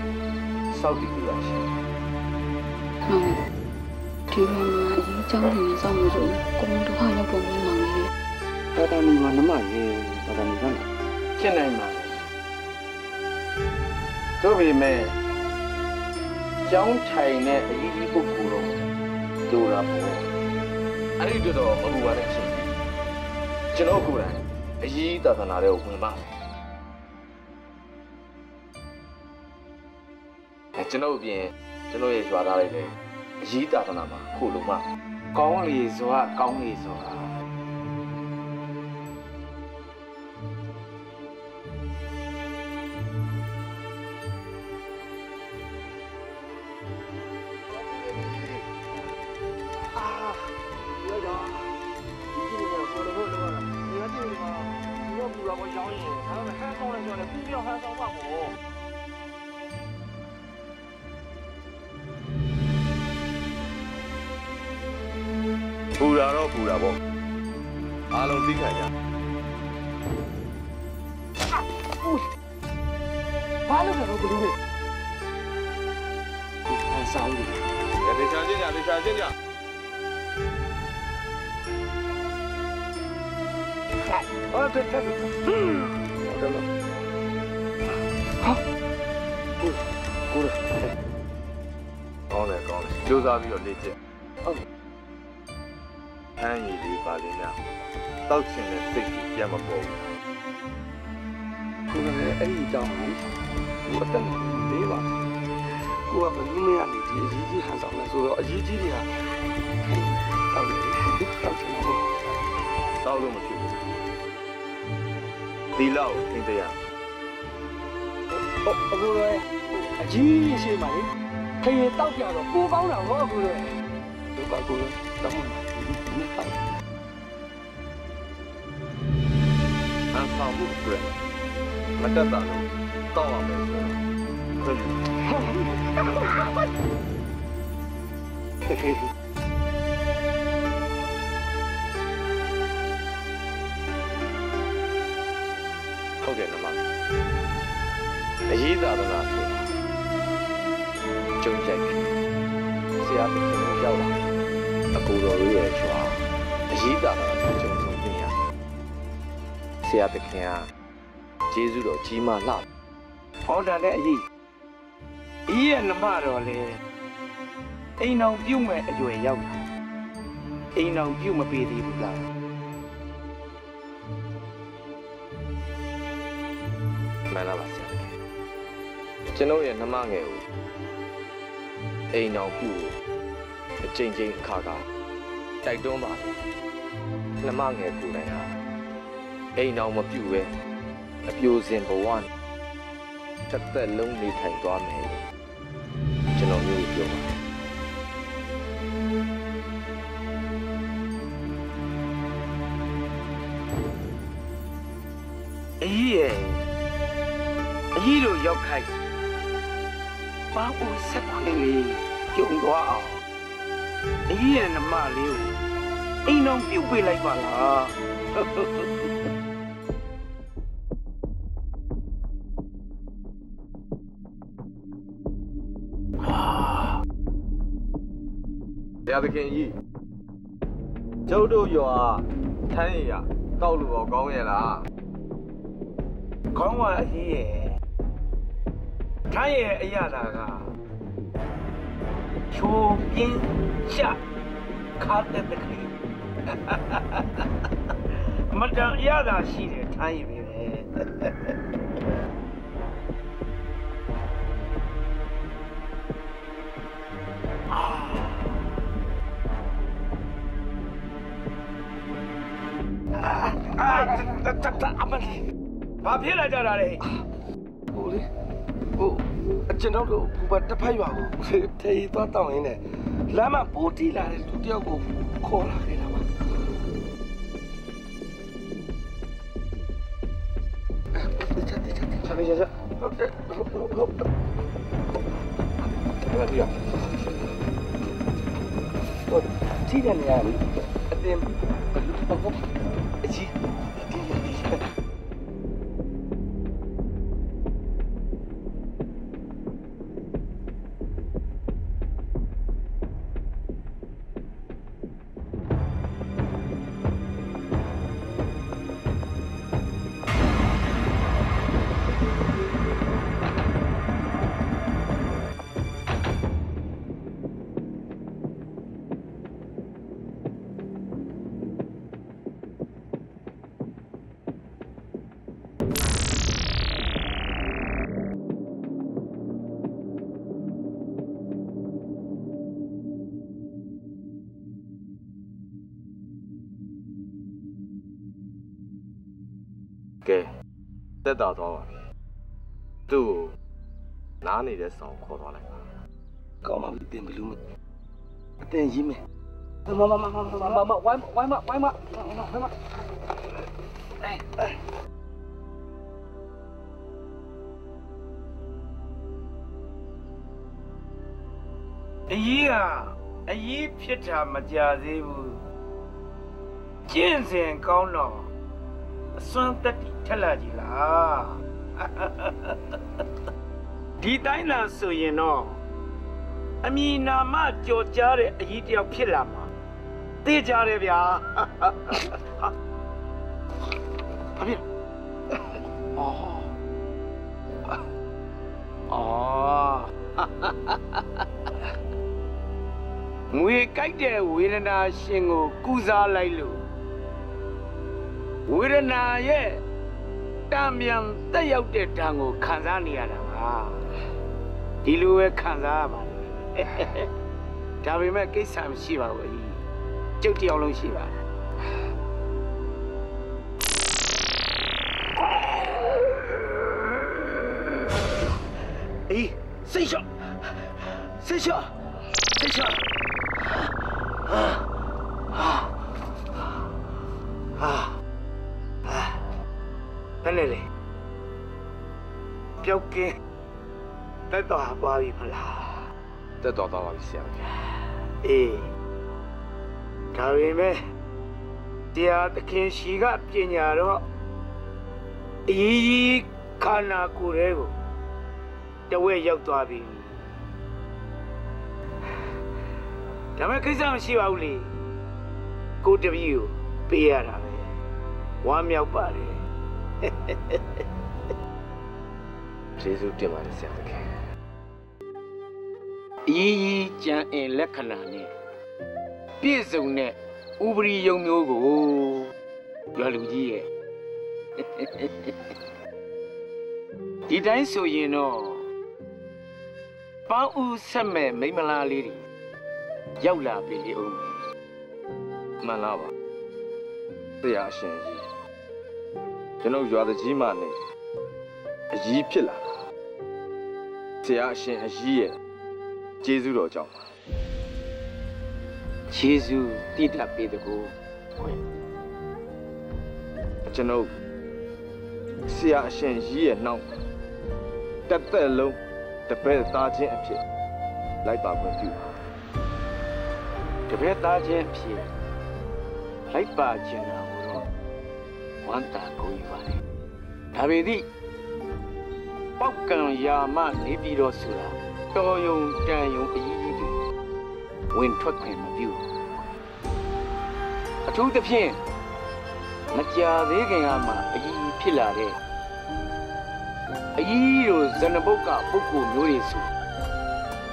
Speaker 1: စောက်တည်လို့ရရှင်
Speaker 14: ဟုတ်ဒီလိုမှအရေးကြောင်းနေစောင့်လို့ဆိုကိုယ်တို့ဟာရောက်ပုံမှန်နေတယ်
Speaker 12: ဘာသာမီကနမရေဘာသာမီကဖြစ်နိုင်မှာတို့ပေမဲ့ကျောင်းထိုင်တဲ့အကြီးကြီးပုဂ္ဂိုလ်တော့ဒူရာပေါ့
Speaker 1: အဲ့ဒီတော့မဟုတ်ပါနဲ့ရှင် ကျွန်တော်ကိုယ်တိုင်အကြီးသာသနာတွေကိုဝင်ပါမယ်အဲကျွန်တော်အပြင်ကျွန်တော်ရဲ့ရွာသားတွေလည်းအကြီးသာသနာမှာခုလုံးမ
Speaker 12: ကောင်းလေစွာကောင်းလေစွာ
Speaker 6: အာ မ
Speaker 1: တ မားလှ
Speaker 12: ဟောတာလည်းအကြီးအကြီးရဲ့နမတော်လေအိမ်အောင်ပြုတ်မဲ့အရွယ်ရောက်လာအိမ်အောင်ပြုတ်မပေးသေးဘူးလား
Speaker 1: မှန်လားပါဆရာတကယ်ကျွန်တော်ရဲ့နှမငယ်ကိုအိမ်အောင်ပြုတ်အချိန်ချင်းအခါခါတိုက်တွန်းပါနှမငယ်ကိုယ်တိုင်ဟာအိမ်အောင်မပြုတ်ပဲ အပြိုစင်ဘဝနဲ့တစ်သက်လုံးနေထိုင်သွားမယ်လို့ကျွန်တော်မျိုးပြောပါတယ်
Speaker 12: အကြီးရဲ့အကြီးတို့ရောက်ခိုက်ဘာဦးဆက်ခွင့်လေးကြုံသွားအောင်အကြီးရဲ့နမလေးကိုအိမ်အောင်ပြုတ်ပေးလိုက်ပါလား
Speaker 1: ရာသခင်ကြီးကျုပ်တို့ရွာထမ်းရရတောက်လို့တော့ကောင်းရဲ့လား
Speaker 12: ခေါင်းဝအကြီးရဲ့ထိုင်းရဲ့အရသာကချိုးပြင်းချခါတဲ့တကလေးအမတန်အရသာရှိတယ်ထိုင်းရဲ့ပဲ တတတအမလေးဘာဖြစ်လာကြတာလဲ
Speaker 6: ဟိုလေဟိုကျွန်တော်တို့ဘူပါတစ်ဖက်ရွာကိုထေးသွားတောင်းရင်းနဲ့လမ်းမှာပိုးတီးလာတဲ့လူတစ်ယောက်ကိုခေါ်လာခဲ့တာပါချက်ချက်ချက်ချက်ချက်ချက်ဟုတ်တယ်ဟုတ်ဟုတ်ဟုတ်တယ်ဟိုတီးတဲ့နေရာအတင်းဟုတ်အကြီး တ
Speaker 1: က်တာသွားပါပြီသူ့ကိုနားနေတဲ့ဆောင်ခေါ်သွားလိုက်ပါ
Speaker 6: ကောင်းပါပြီတင်ဘလူးမအတင်ကြီးမယ်
Speaker 12: မမမမမမမဝိုင်းဝိုင်းမဝိုင်းမဝိုင်းမအကြီးဟာအကြီးဖြစ်တာမကြသေးဘူးကျင့်စဉ်ကောင်းတော့ အစွမ်းတက်တိထက်လာကြည်လားဒီတိုင်းသာဆိုရင်တော့အမီနာမကြော်ကြားတဲ့အကြီးတယောက်ဖြစ်လာမှာသိကြတယ်ဗျာ
Speaker 6: ဘာဖြစ်
Speaker 12: အော်အော်ငွေကြိုက်တဲ့ဝေဒနာရှင်ကိုကုစားလိုက်လို့ ဝေဒနာရဲ့တံမြန်တက်ရောက်တဲ့ဓာတ်ကိုခံစားနေရတာပါဒီလိုပဲခံစားရပါလေဒါပေမဲ့ကိစ္စမရှိပါဘူးအကြီးကျုပ်တယောက်လုံးရှိပါတယ်
Speaker 6: အေးစိတ်ရှော့စိတ်ရှော့စိ
Speaker 12: က်ကင်းတက်တော့သွားပြီမလား
Speaker 1: တက်သွားသွားပါပြီဆရာသခင်
Speaker 12: အေးဒါပေမဲ့တရားသခင်ရှိကပညာတော့အကြီးကြီးခန္ဓာကိုယ်ရဲ့ကိုတဝက်ရောက်သွားပြီဒါမဲ့ကိစ္စမရှိပါဘူးလေကိုတပည့်ကိုပေးရတာပဲဝမ်းမြောက်ပါတယ်
Speaker 1: ကျေးဇူးတင်ပါတယ်ဆရာသခင်
Speaker 12: အရေးကြီးကြံအင်လက္ခဏာနဲ့ပြည့်စုံတဲ့ဥပရိယုံမျိုးကိုရွာလူကြီးရဲ့ဒီတိုင်းဆိုရင်တော့ပန်းဦးဆက်မဲ့မိန်းမလားလေးတွေရောက်လာပြီလေဦးမယ်
Speaker 1: မှန်လားပါဆရာအရှင်ကြီးကျွန်တော်ရွာတကြီးမှနေအကြီးဖြစ်လာတာ ဆရာအရှင်အကြီးရဲ့ကျေးဇူးတော်ကြောင့်ပါ
Speaker 12: ခြေစုတိတတ်ပေတကူဝင်
Speaker 1: ကျွန်တော်ဆရာအရှင်ကြီးရဲ့နောက်မှာတက်သက်လုံးတပည့်သားချင်းအဖြစ်လိုက်ပါခွင့်ပြုပါ
Speaker 12: တပည့်သားချင်းဖြစ်လိုက်ပါခြင်းတာကိုတော့ဝမ်းတာကိုယူပါလေဒါပေသည့် ပောက်ကံယာမနေပြီးတော့ဆိုတာတော်ယုံတန်ယုံအကြီးကြီးတွေဝင်ထွက်ခွင့်မပြုအထူးသဖြင့်မကြာသေးခင်ကမှအကြီးကြီးဖြစ်လာတဲ့အကြီးတို့ဇနဘုတ်ကပုဂ္ဂိုလ်မျိုးတွေဆို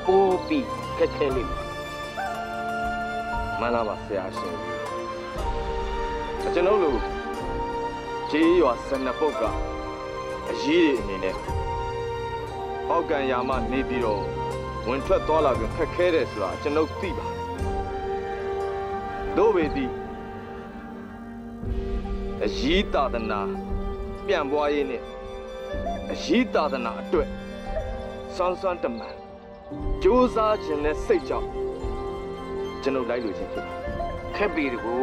Speaker 12: ပိုးပြီးခက်ခဲလိမ့်မယ်
Speaker 1: မှန်လားပါဆရာအရှင်ကြီးကျွန်တော်တို့ဂျေးရွာစနပုတ်ကအကြီးတွေအနေနဲ့ ပောက်ကံယာမနေပြီးတော့ဝင်ထွက်သွားလာပြီးခက်ခဲတယ်ဆိုတာကျွန်တော်သိပါတယ်တို့ပေသည်အကြီးသာသနာပြန့်ပွားရေးနဲ့အကြီးသာသနာအတွက်စွမ်းစွမ်းတမန်စူးစမ်းခြင်းနဲ့စိတ်ကြောင့်ကျွန်တော်လိုက်လို့ခြင်းဖြစ်ပါတယ်
Speaker 12: ခက်ပြီတကူ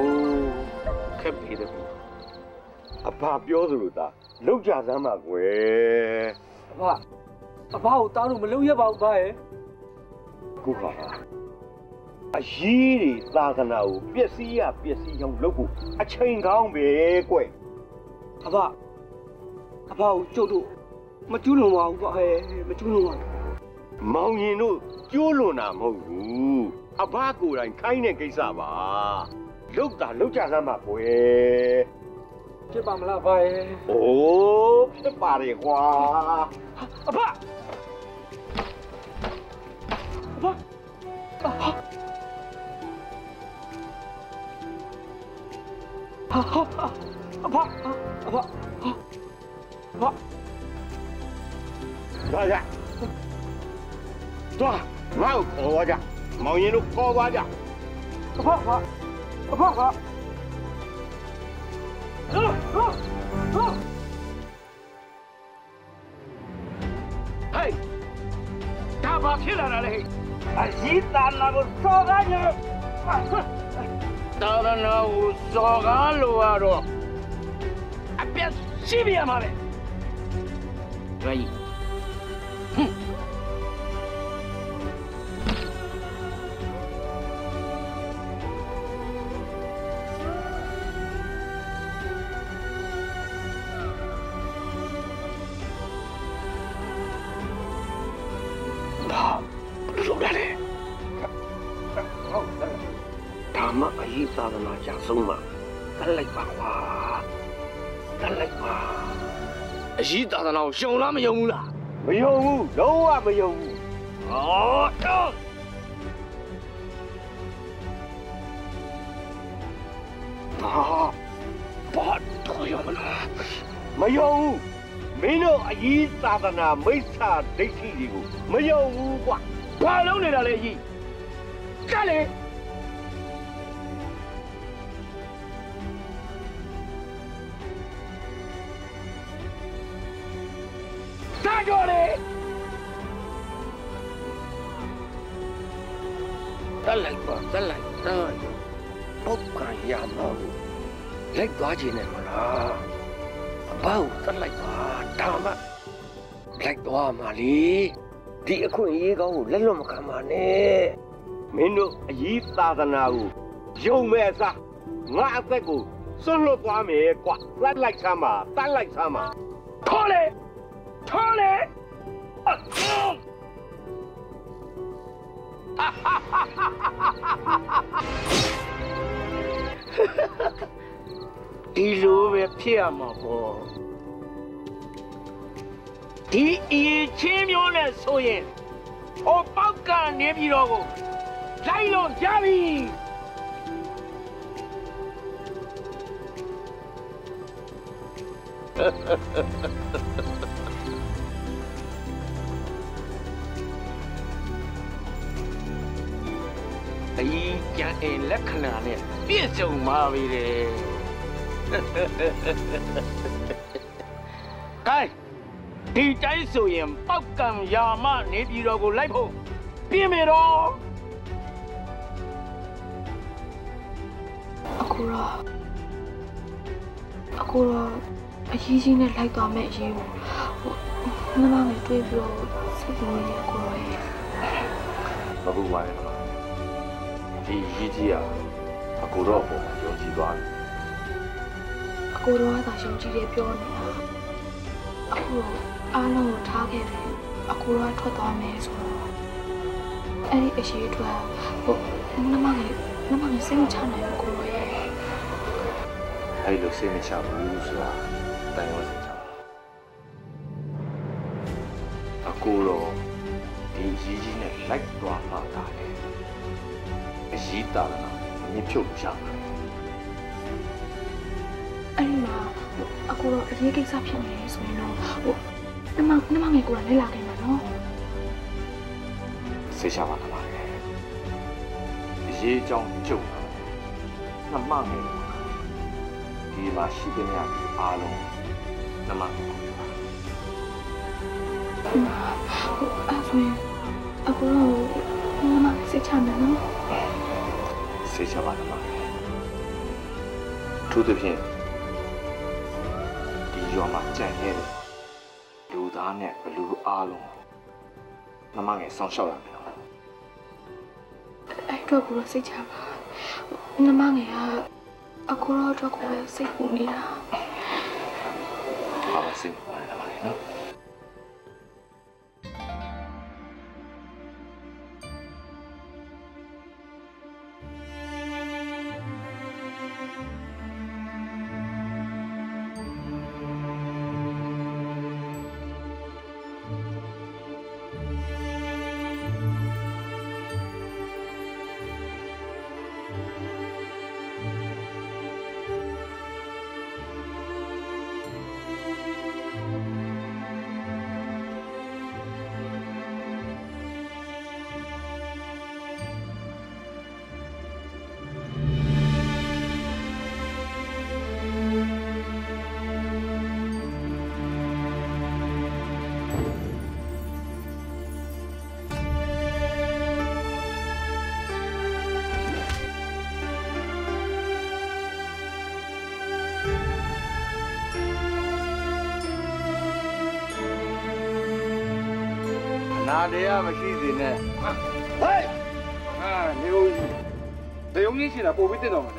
Speaker 12: ခက်ပြီတကူ
Speaker 8: အဖပြောသလိုသာလောက်ကြစမ်းပါကွယ်
Speaker 6: အဖ အဖကိုတားလို့မလုပ်ရပါဘူးဗျာရဲ့
Speaker 8: ခုခါအရေးတွေသာသနာကိုပျက်စီးရပျက်စီးအောင်လုပ်ဖို့အချိန်ကောင်းပဲကွယ်
Speaker 6: အဖအဖကိုကျုပ်တို့မကျူးလွန်ပါဘူးဗျာဟဲ့မကျူးလွန်ပါဘူး
Speaker 8: မောင်ရင်တို့ကျိုးလွန်တာမဟုတ်ဘူးအဘကိုယ်တိုင်ခိုင်းတဲ့ကိစ္စပါလောက်တာလောက်ကြစမ်းပါကွယ်
Speaker 6: ဖြစ်ပါမလားဗျာရဲ့
Speaker 8: โอ้ဖြစ်ပါတယ်ကွာ
Speaker 6: အဖ အဖအဖအဖအဖအဖ
Speaker 8: လာကြသွားငါ့ကိုခေါ်သွားကြမောင်ရင်တို့ခေါ်သွားကြ
Speaker 6: အဖအဖအဖအဖဟာဟာဟာ
Speaker 12: ဟေးဒါဘာဖြစ် လာတာလဲဟဲ့
Speaker 6: အကြီးတန်နာကိုစော
Speaker 3: သာသနာကို
Speaker 1: ရှုံလားမယုံဘူးလား
Speaker 8: မယုံဘူးလုံးဝမယုံဘူး
Speaker 1: ဟောတော့
Speaker 3: ဟာဘာတော်ရမလား
Speaker 8: မယုံဘူးမင်းတို့အကြီးသာသနာမိစ္ဆာဒိဋ္ဌိတွေကိုမယုံဘူးကွာ
Speaker 12: ဘာလုံးနေတာလဲကြီးကလေ
Speaker 3: ခြင်းနဲ့မလားအဘောက်တက်လိုက်ပါဒါမှလိုက်သွားမှာလေဒီအခွင့်အရေးကောင်းကိုလက်လွတ်မခံပါနဲ့
Speaker 8: မင်းတို့အကြီးသာသနာကိုယုံမဲ့အစားငါအသက်ကိုစွန့်လွတ်သွားမယ်ကွာတတ်လိုက်ဆမ်းပါတတ်လိုက်ဆမ်းပါ
Speaker 12: ထောလေထောလေ ဒီလိုပဲဖြစ်ရမှာပေါ့ဒီအည်ချင်းမျိုးနဲ့ဆိုရင်ဟိုပေါက်ကနေပြီးတော့ကိုလိုက်လို့ရပြီအီးကြံအိမ်လက္ခဏာနဲ့ပြည့်စုံပါပြီတဲ့ ကဲဒီတိုင်းဆိုရင်ပောက်ကံယာမနေပြည်တော်ကိုလိုက်ဖို့ပြင်းမေတော့
Speaker 14: အခုတော့အခုတော့အရေးကြီးနဲ့လိုက်သွားမယ်အရေးကိုဟိုနှမငယ်တွေးပြီးတော့စိတ်ကူးရအခုတော့ရဲ့
Speaker 1: မပူပါနဲ့တော့ဒီရေးကြီးอ่ะအကိုတော့ပုံမှာယုံကြည်သွားတယ်
Speaker 14: အ ကိုတော့သာယုံကြည်တယ်ပြောနေတာအခုတော့အားလုံးကိုထားခဲ့တယ်အကိုတော့ထွက်သွားမယ်ဆိုတော့အဲ့ဒီအရေးအတွက်ဟိုနှမငယ်နှမငယ်စိတ်မချနိုင်ဘူးကိုတော့ရဲ့
Speaker 1: အဲ့လိုစိတ်မချဘူးဆိုတာတိုင်ရောစင်ချအကိုတော့ဒီရေးကြီးနဲ့လိုက်သွားမှတာလေအရေးတာလားမြင်ဖြုတ်ရှာမှာ
Speaker 14: အဲ့ဒီမှာဟိုအကိုတော့အရေးကိစ္စဖြစ်နေတယ်ဆိုရင်တော့ဟိုနှမနှမငယ်ကိုယ်တိုင်လဲလာခဲ့မှာနော်
Speaker 1: စိတ်ချပါလားအရေးကြောင်းကြုံတာနှမငယ်ဒီမှာရှိတဲ့များအားလုံးနှမငယ်
Speaker 14: ဟိုအဲ့ဆိုရင်အကိုတော့နှမငယ်စိတ်ချမယ်နော်
Speaker 1: စိတ်ချပါလားသူတို့ဖြင့်ဒီ ရွာမှာကြံ့နေတဲ့လူသားနဲ့ဘလူအားလုံးနှမငယ်ဆောင်ရှောက်ရမယ်နော်
Speaker 14: အဲ့တော့ကိုတော့စိတ်ချပါနှမငယ်ကအကိုတော့တော့ကိုပဲစိတ်ပူနေတာ
Speaker 1: ဟာစိတ်ပါလားနော်
Speaker 6: ကြီးရှိတာပို့ပြီး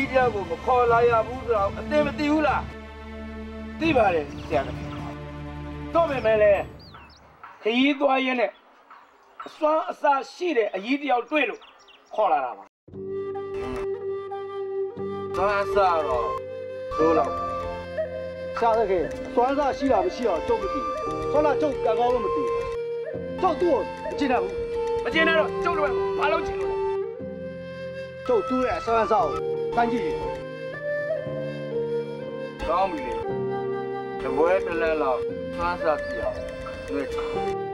Speaker 12: ကြီးတယောက်
Speaker 15: ကိုမခေါ်လာရဘူးဆိုတော့အသိမသိဘူးလား
Speaker 12: သိပါတယ်ဆရာကတော့မယ်မဲလေခရီးသွားရင်နဲ့အစွမ်းအစရှိတဲ့အကြီးတယောက်တွေ့လို့ခေါ်လာတာပါ
Speaker 15: သာစားတော့သိုးတော့
Speaker 3: ရှာတဲ့ခင်စွမ်းစားရှိတာမရှိတော့ကျုပ်မသိဘူးဆွမ်းလာကျုပ်ကံကောင်းလို့မသိဘူးကျုပ်သူ့ကိုမကျင်တတ်ဘူး
Speaker 12: မကျင်တော့ကျုပ်တို့ကဘာလို့ကျင်လို့လဲ
Speaker 3: ကျုပ်သူ့ရဲ့စွမ်းစားကိုတန်းကြည့်ရင်
Speaker 15: ကောင်းပြီလေတပွဲတစ်လက် လောက်သာစားပြအောင်တွေ့ချ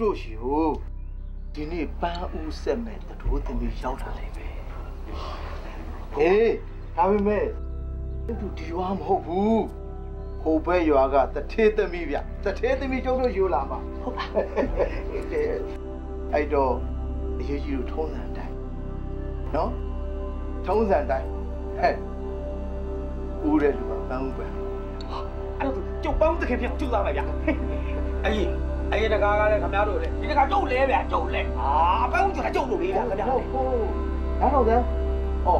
Speaker 3: တို့ရှိကိုဒီနေ့ပန်းဦးဆက်မဲ့တတိုးသမီးရောက်လာလိမ့်မယ်ဟေးဒါပေမဲ့ကျုပ်တို့ဒီရွာမဟုတ်ဘူးဟိုဘက်ရွာကတထေးသမီးဗျတထေးသမီးကျုပ်တို့ယူလာမှာဟုတ်ပါအဲ့တော့အရေးကြီးတို့ထုံးစံတိုင်းနော်ထုံးစံတိုင်းဟဲ့ဦးတဲ့လူကပန်းဦးပဲ
Speaker 2: အဲ့တော့ကျုပ်ပေါင်းသခင်ပြောင်းကျူလာမယ်ဗျအရင် အရင်တကားကလည်းခင်ဗျားတို့လည်းဒီတကားကျုပ်လဲဗျကျုပ်လဲအာပေါင်းကျုပ်ကျုပ်လို့လေးဗျခင်ဗျားလေ
Speaker 3: ဟုတ်နားတော့တယ်ဟော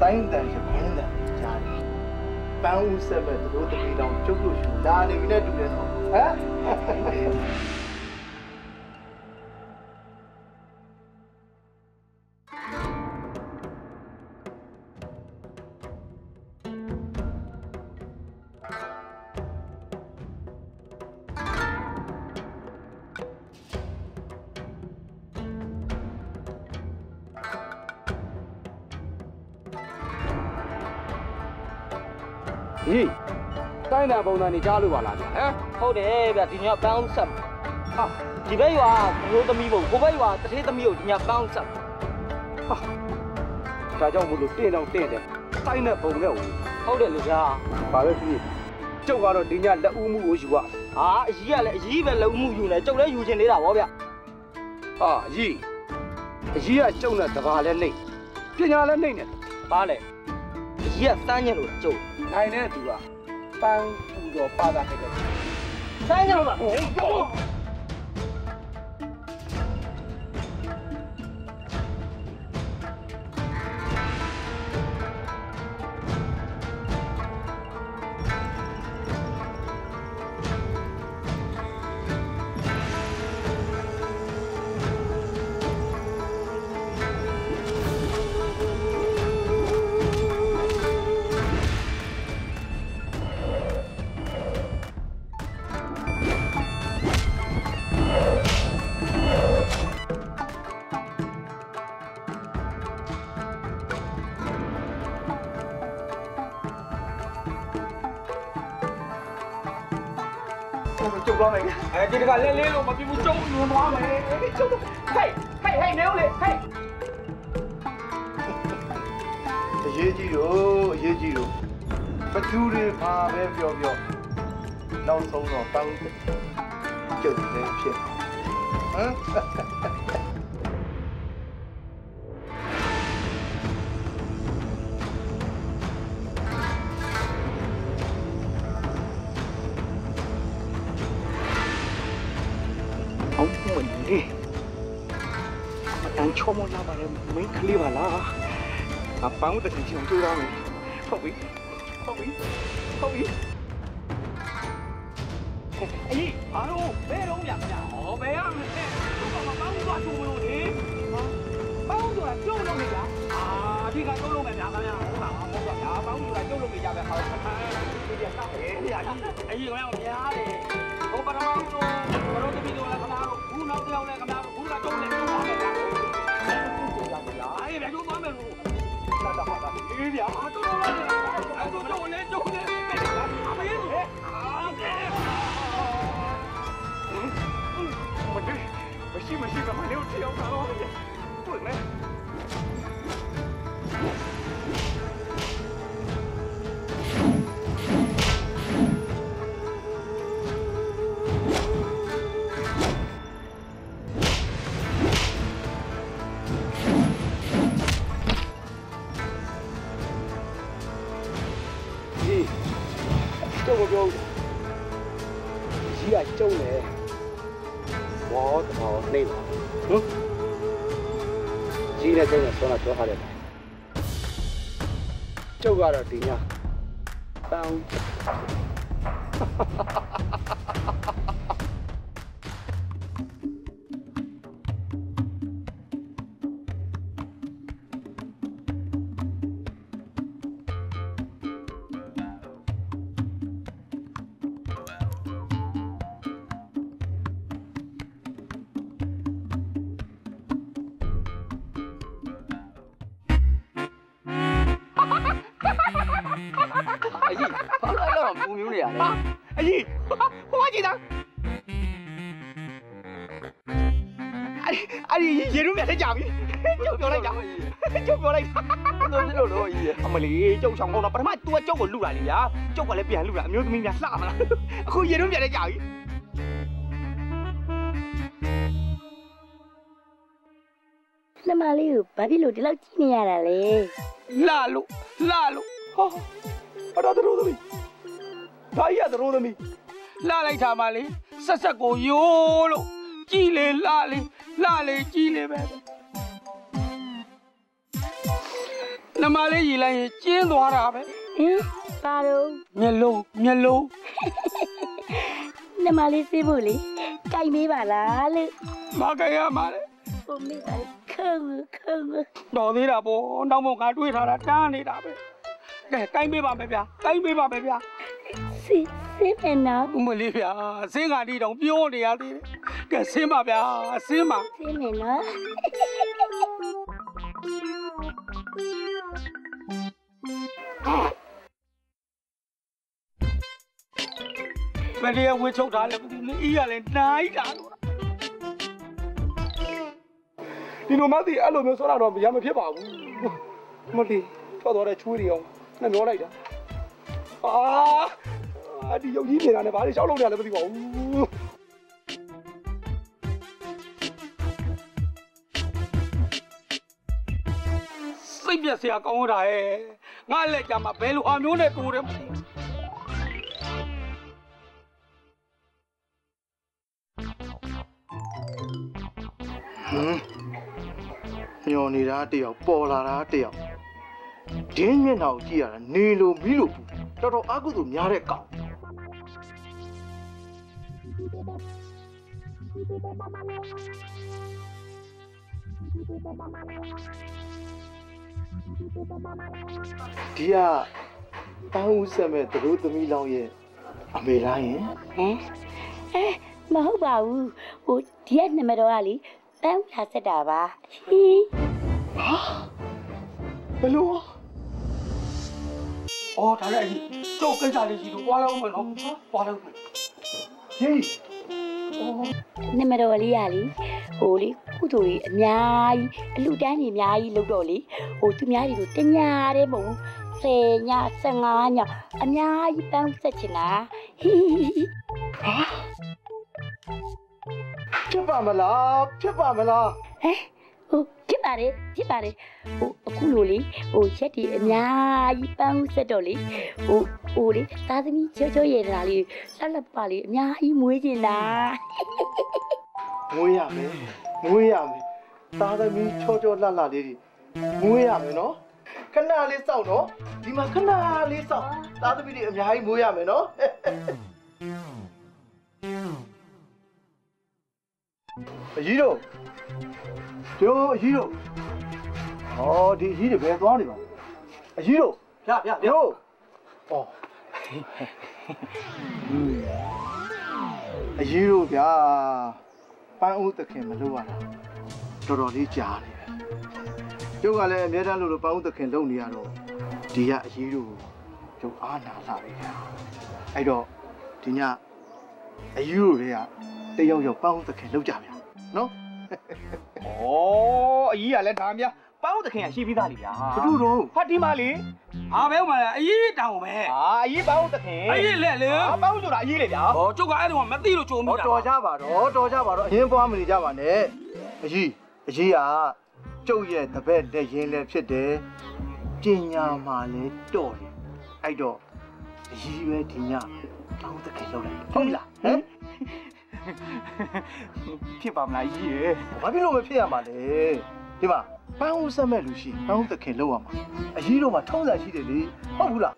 Speaker 3: တိုင်းတန်ရမင်းတန်ကြားတယ်ပန်းဦးဆက်မဲ့သူတို့တပီတောင်ကျုပ်တို့ရှူလာနေပြီနဲ့တူတယ်နော်ဟမ်
Speaker 15: ပုံစံနေကြားလို့ပါလားဗျဟမ်
Speaker 2: ဟုတ်တယ်ဗျဒီညပေါင်းဆက်ဟာဒီဘက်ရွာဘိုးသမီးဘုံကိုဘက်ရွာတထေးသမီးကိုဒီညပေါင်းဆက်
Speaker 15: ဒါကြောင့်မလို့တင့်တော့တင့်တယ်တိုင်းတဲ့ပုံနဲ့ဟို
Speaker 2: ဟုတ်တယ်လေဗျာ
Speaker 15: ဘာပဲဖြစ်ဖြစ်ကျုပ်ကတော့ဒီညလက်ဦးမှုကိုယူရ
Speaker 2: ဟာအကြီးကလည်းအကြီးပဲလုံမှုယူနေကျုပ်လည်းယူချင်နေတာဗောဗျ
Speaker 15: ဟာအကြီးအကြီးကကျုပ်နဲ့တဘာလဲနှိမ့်ပညာလဲနှိမ့်နေတယ်
Speaker 2: ဘာလဲအကြီးကစမ်းညက်လို့ကျုပ်
Speaker 15: နိုင်တဲ့သူက ပန်းပူတော်ပါတာခဲ့တယ်
Speaker 2: စမ်းည
Speaker 15: သွားမယ်
Speaker 2: အဲဒီတကလဲလဲလို့မပြဘူးကျုပ်ယူသွားမယ်ကျုပ်ဟဲ့ဟဲ့ဟဲ့နေဦးလေဟဲ့
Speaker 3: အရေးကြီးတို့အရေးကြီးတို့ပသူတွေဘာပဲပြောပြောနောက်ဆုံးတော့ပန်းဦးကျုပ်လည်းဖြစ်ဟမ်
Speaker 15: မလီကျုပ်
Speaker 2: ဆောင်ကောင်းတော့ပထမ
Speaker 6: तू ကကျုပ်ကိုလူတာလေဗျာကျုပ်ကလည်းပြန်လူတာအမျိုးသမီးများလှမလားအခုရေရုံးမြတ်လက်ကြပြီ
Speaker 16: နှမလေးကိုဘာဖြစ်လို့ဒီလောက်ကြည့်နေရတာလဲ
Speaker 6: လာလို့လာလို့ဟောအတော်တော်သမီးဘာကြီးရတော်သမီးလာလိုက်တာမလေးဆက်ဆက်ကိုယိုးလို့ကြည်လေလာလေလာလေကြည်လေပဲ နမလေးရီလိုက်ရင်ကျင်းသွားတာပဲ
Speaker 16: ဟင်ပါတော့
Speaker 6: မျက်လုံးမျက်လုံး
Speaker 16: နှမလေးစေးဖို့လေကြိုက်မေးပါလားလို့
Speaker 6: မကြရမှာလေ
Speaker 16: ဟိုမေးပါလေခုံခုံ
Speaker 6: တော်သေးတာပေါ့နောက်မှငါတွေးထားတာတန်းနေတာပဲကဲတိုင်းပေးပါမယ်ဗျာတိုင်းပေးပါမယ်ဗျာ
Speaker 16: စေးစေးမယ်နော်
Speaker 6: ဥမလေးဗျာစင်းကတီတောင်ပြောနေရသေးတယ်ကဲဆင်းပါဗျာဆင်းပါ
Speaker 16: စေးမယ်နော်
Speaker 6: ဘယ်တည်းဝေချုပ်ထားလဲမသိဘူးအေးရလဲနိုင်တာလို့ဒီလိုမသိအဲ့လိုမျိုးဆိုတာတော့မရမဖြစ်ပါဘူးမသိထွက်သွားတဲ့ချွေးတွေအောင်နဲ့ပြောလိုက်တာအာဒီရုပ်ကြီးနေတာနဲ့ဘာလို့ရှောက်လို့နေရလဲမသိပါဘူး ပြက်စရာကောင်းတာရဲ့ငါလက်ကြမှာဘယ်လိုအမျိုးနဲ့တိုးတယ်မသိဘူး
Speaker 3: ဟမ်ညော်နေတာတယောက်ပေါ်လာတာတယောက်ဒင်းမျက်နှာကိုကြည့်ရတာနေလိုမီးလိုပူတော်တော်အကုသို့များတဲ့ကောင်ဒီ ကတောင်းဦးဆက်မဲ့သတို့သမီးလောင်းရဲ့အမေလားယင်
Speaker 16: ဟမ်အဲမဟုတ်ပါဘူးဟိုဒီကနံပါတ်တော်ကလေတန်းလာဆက်တာပါဟီး
Speaker 3: ဘယ်လို
Speaker 6: အော်ဒါလည်းအကြီးကျုပ်ကိစ္စလေးကြီးလို့သွားလောက်မယ်နော်သွားလောက်မယ်
Speaker 3: ဟေး
Speaker 16: နံပါတ်တော်လေးရလေဟိုလေကုသိုလ်ကြီးအများကြီးအလှတန်းကြီးအများကြီးလုပ်တော့လေဟိုသူများတွေကိုတညာတည်းမဟုတ်ဘူး10ည15ညအများကြီးပန်းဆက်ချင်တာဟီး
Speaker 3: ဖြစ်ပါမလားဖြစ်ပါမလား
Speaker 16: ဟဲ့ ဟိုဖြစ်ပါတယ်ဖြစ်ပါတယ်ဟိုအခုလိုလေဟိုရက်ဒီအများကြီးပန်းဆက်တော့လေဟိုဟိုလေသားသမီးချောချောရတာလေးလက်လက်ပါလေးအများကြီးမွေးချင်တာ
Speaker 3: မွေးရမယ်မွေးရမယ်သားသမီးချောချောလှလှလေးတွေမွေးရမယ်နော်ခဏလေးစောင့်နော်ဒီမှာခဏလေးစောင့်သားသမီးတွေအများကြီးမွေးရမယ်နော် အကြီးတို့ကျိုးအကြီးတို့ဟောဒီအကြီးတွေဘယ်သွားနေပါလဲအကြီးတို့
Speaker 6: ဗျာဗျာဗျာ
Speaker 3: ကျိုးဩအကြီးတို့ဗျာပန်းဦးသခင်မလို့ရတာတော်တော်လေးကြားနေတယ်ကျုပ်ကလည်းအများတန်းလို့လို့ပန်းဦးသခင်လုံနေရတော့ဒီကအကြီးတို့ကျုပ်အားနာလာပြီဗျာအဲ့တော့ဒီညအကြီးတို့တွေက တယောက်ယောက်ပန်းဦးသခင်လောက်ကြဗျာနော်
Speaker 6: ဩအကြီးကလည်းဒါများပေါင်းသခင်ကရှိပြီးသားလေဗျာ
Speaker 3: ဘသူတို့
Speaker 6: ဖတ်ဒီမလေးဟာဘဲဥမာအကြီးတောင်ပဲ
Speaker 2: အာအကြီးပေါင်းသခင်
Speaker 6: အကြီးလက်လေ
Speaker 2: အာပေါင်းဆိုတာအကြီးလေဗျာ
Speaker 6: ဟောကျုပ်ကအဲ့ဒီမှာမသိလို့ကြုံမိ
Speaker 3: ဟော
Speaker 6: တာ
Speaker 3: တော်ကြပါတော့တော်ကြပါတော့အရင်ပွားမနေကြပါနဲ့အကြီးအကြီးကကျုပ်ရဲ့တပည့်လက်ရင်းလည်းဖြစ်တယ်ပညာမှာလည်းတော်တယ်အဲ့တော့အကြီးပဲဒီညတောင်းတကယ်လောက်လိုက်ဟုတ်လားဟမ်
Speaker 2: ဖြစ်ပါမလားအကြီးရေ
Speaker 3: ဘာဖြစ်လို့မဖြစ်ရမှာလဲဒီမှာပန်းဦးဆက်မဲ့လူရှိပန်းဦးသခင်လောက်ရမှာအကြီးတို့မှာထုံးစံရှိတယ်လေဟုတ်ဘူးလား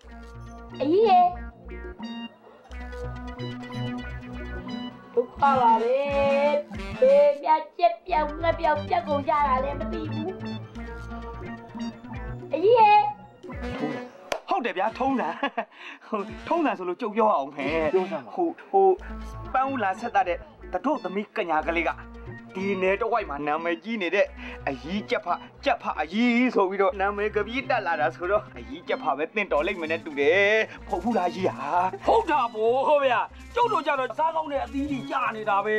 Speaker 16: အကြီးရဲ့ဒုက္ခပါပဲဘေးမြတ်ချက်ပြောင်းငှက်ပြောင်းပြက်ကုန်ကြတာလည်းမသိဘူးအကြီးရဲ့
Speaker 2: ဟုတ်တယ်ဗျာထုံးတာဟိုထုံးတာဆိုလို့ကြုတ်ပြောအောင်ဖဲ
Speaker 3: ပြောစမ်းပါ
Speaker 2: ဟိုဟိုပန်းဦးလာဆက်တာတဲ့တတို့သမီးကညာကလေးကဒီနယ်တော့ဝိုက်မှာနာမည်ကြီးနေတဲ့အကြီးကြက်ဖကြက်ဖအကြီးဆိုပြီးတော့နာမည်ကပြည့်တက်လာတာဆိုတော့အကြီးကြက်ဖပဲတင့်တော်လိမ့်မယ်နဲ့တူတယ်ဖုတ်ဘူးလားကြီးဟာ
Speaker 6: ဟုတ်တာဗောဗျာကျုပ်တို့ကြတော့စားကောင်းတဲ့အသီးကြီးကြာနေတာပဲ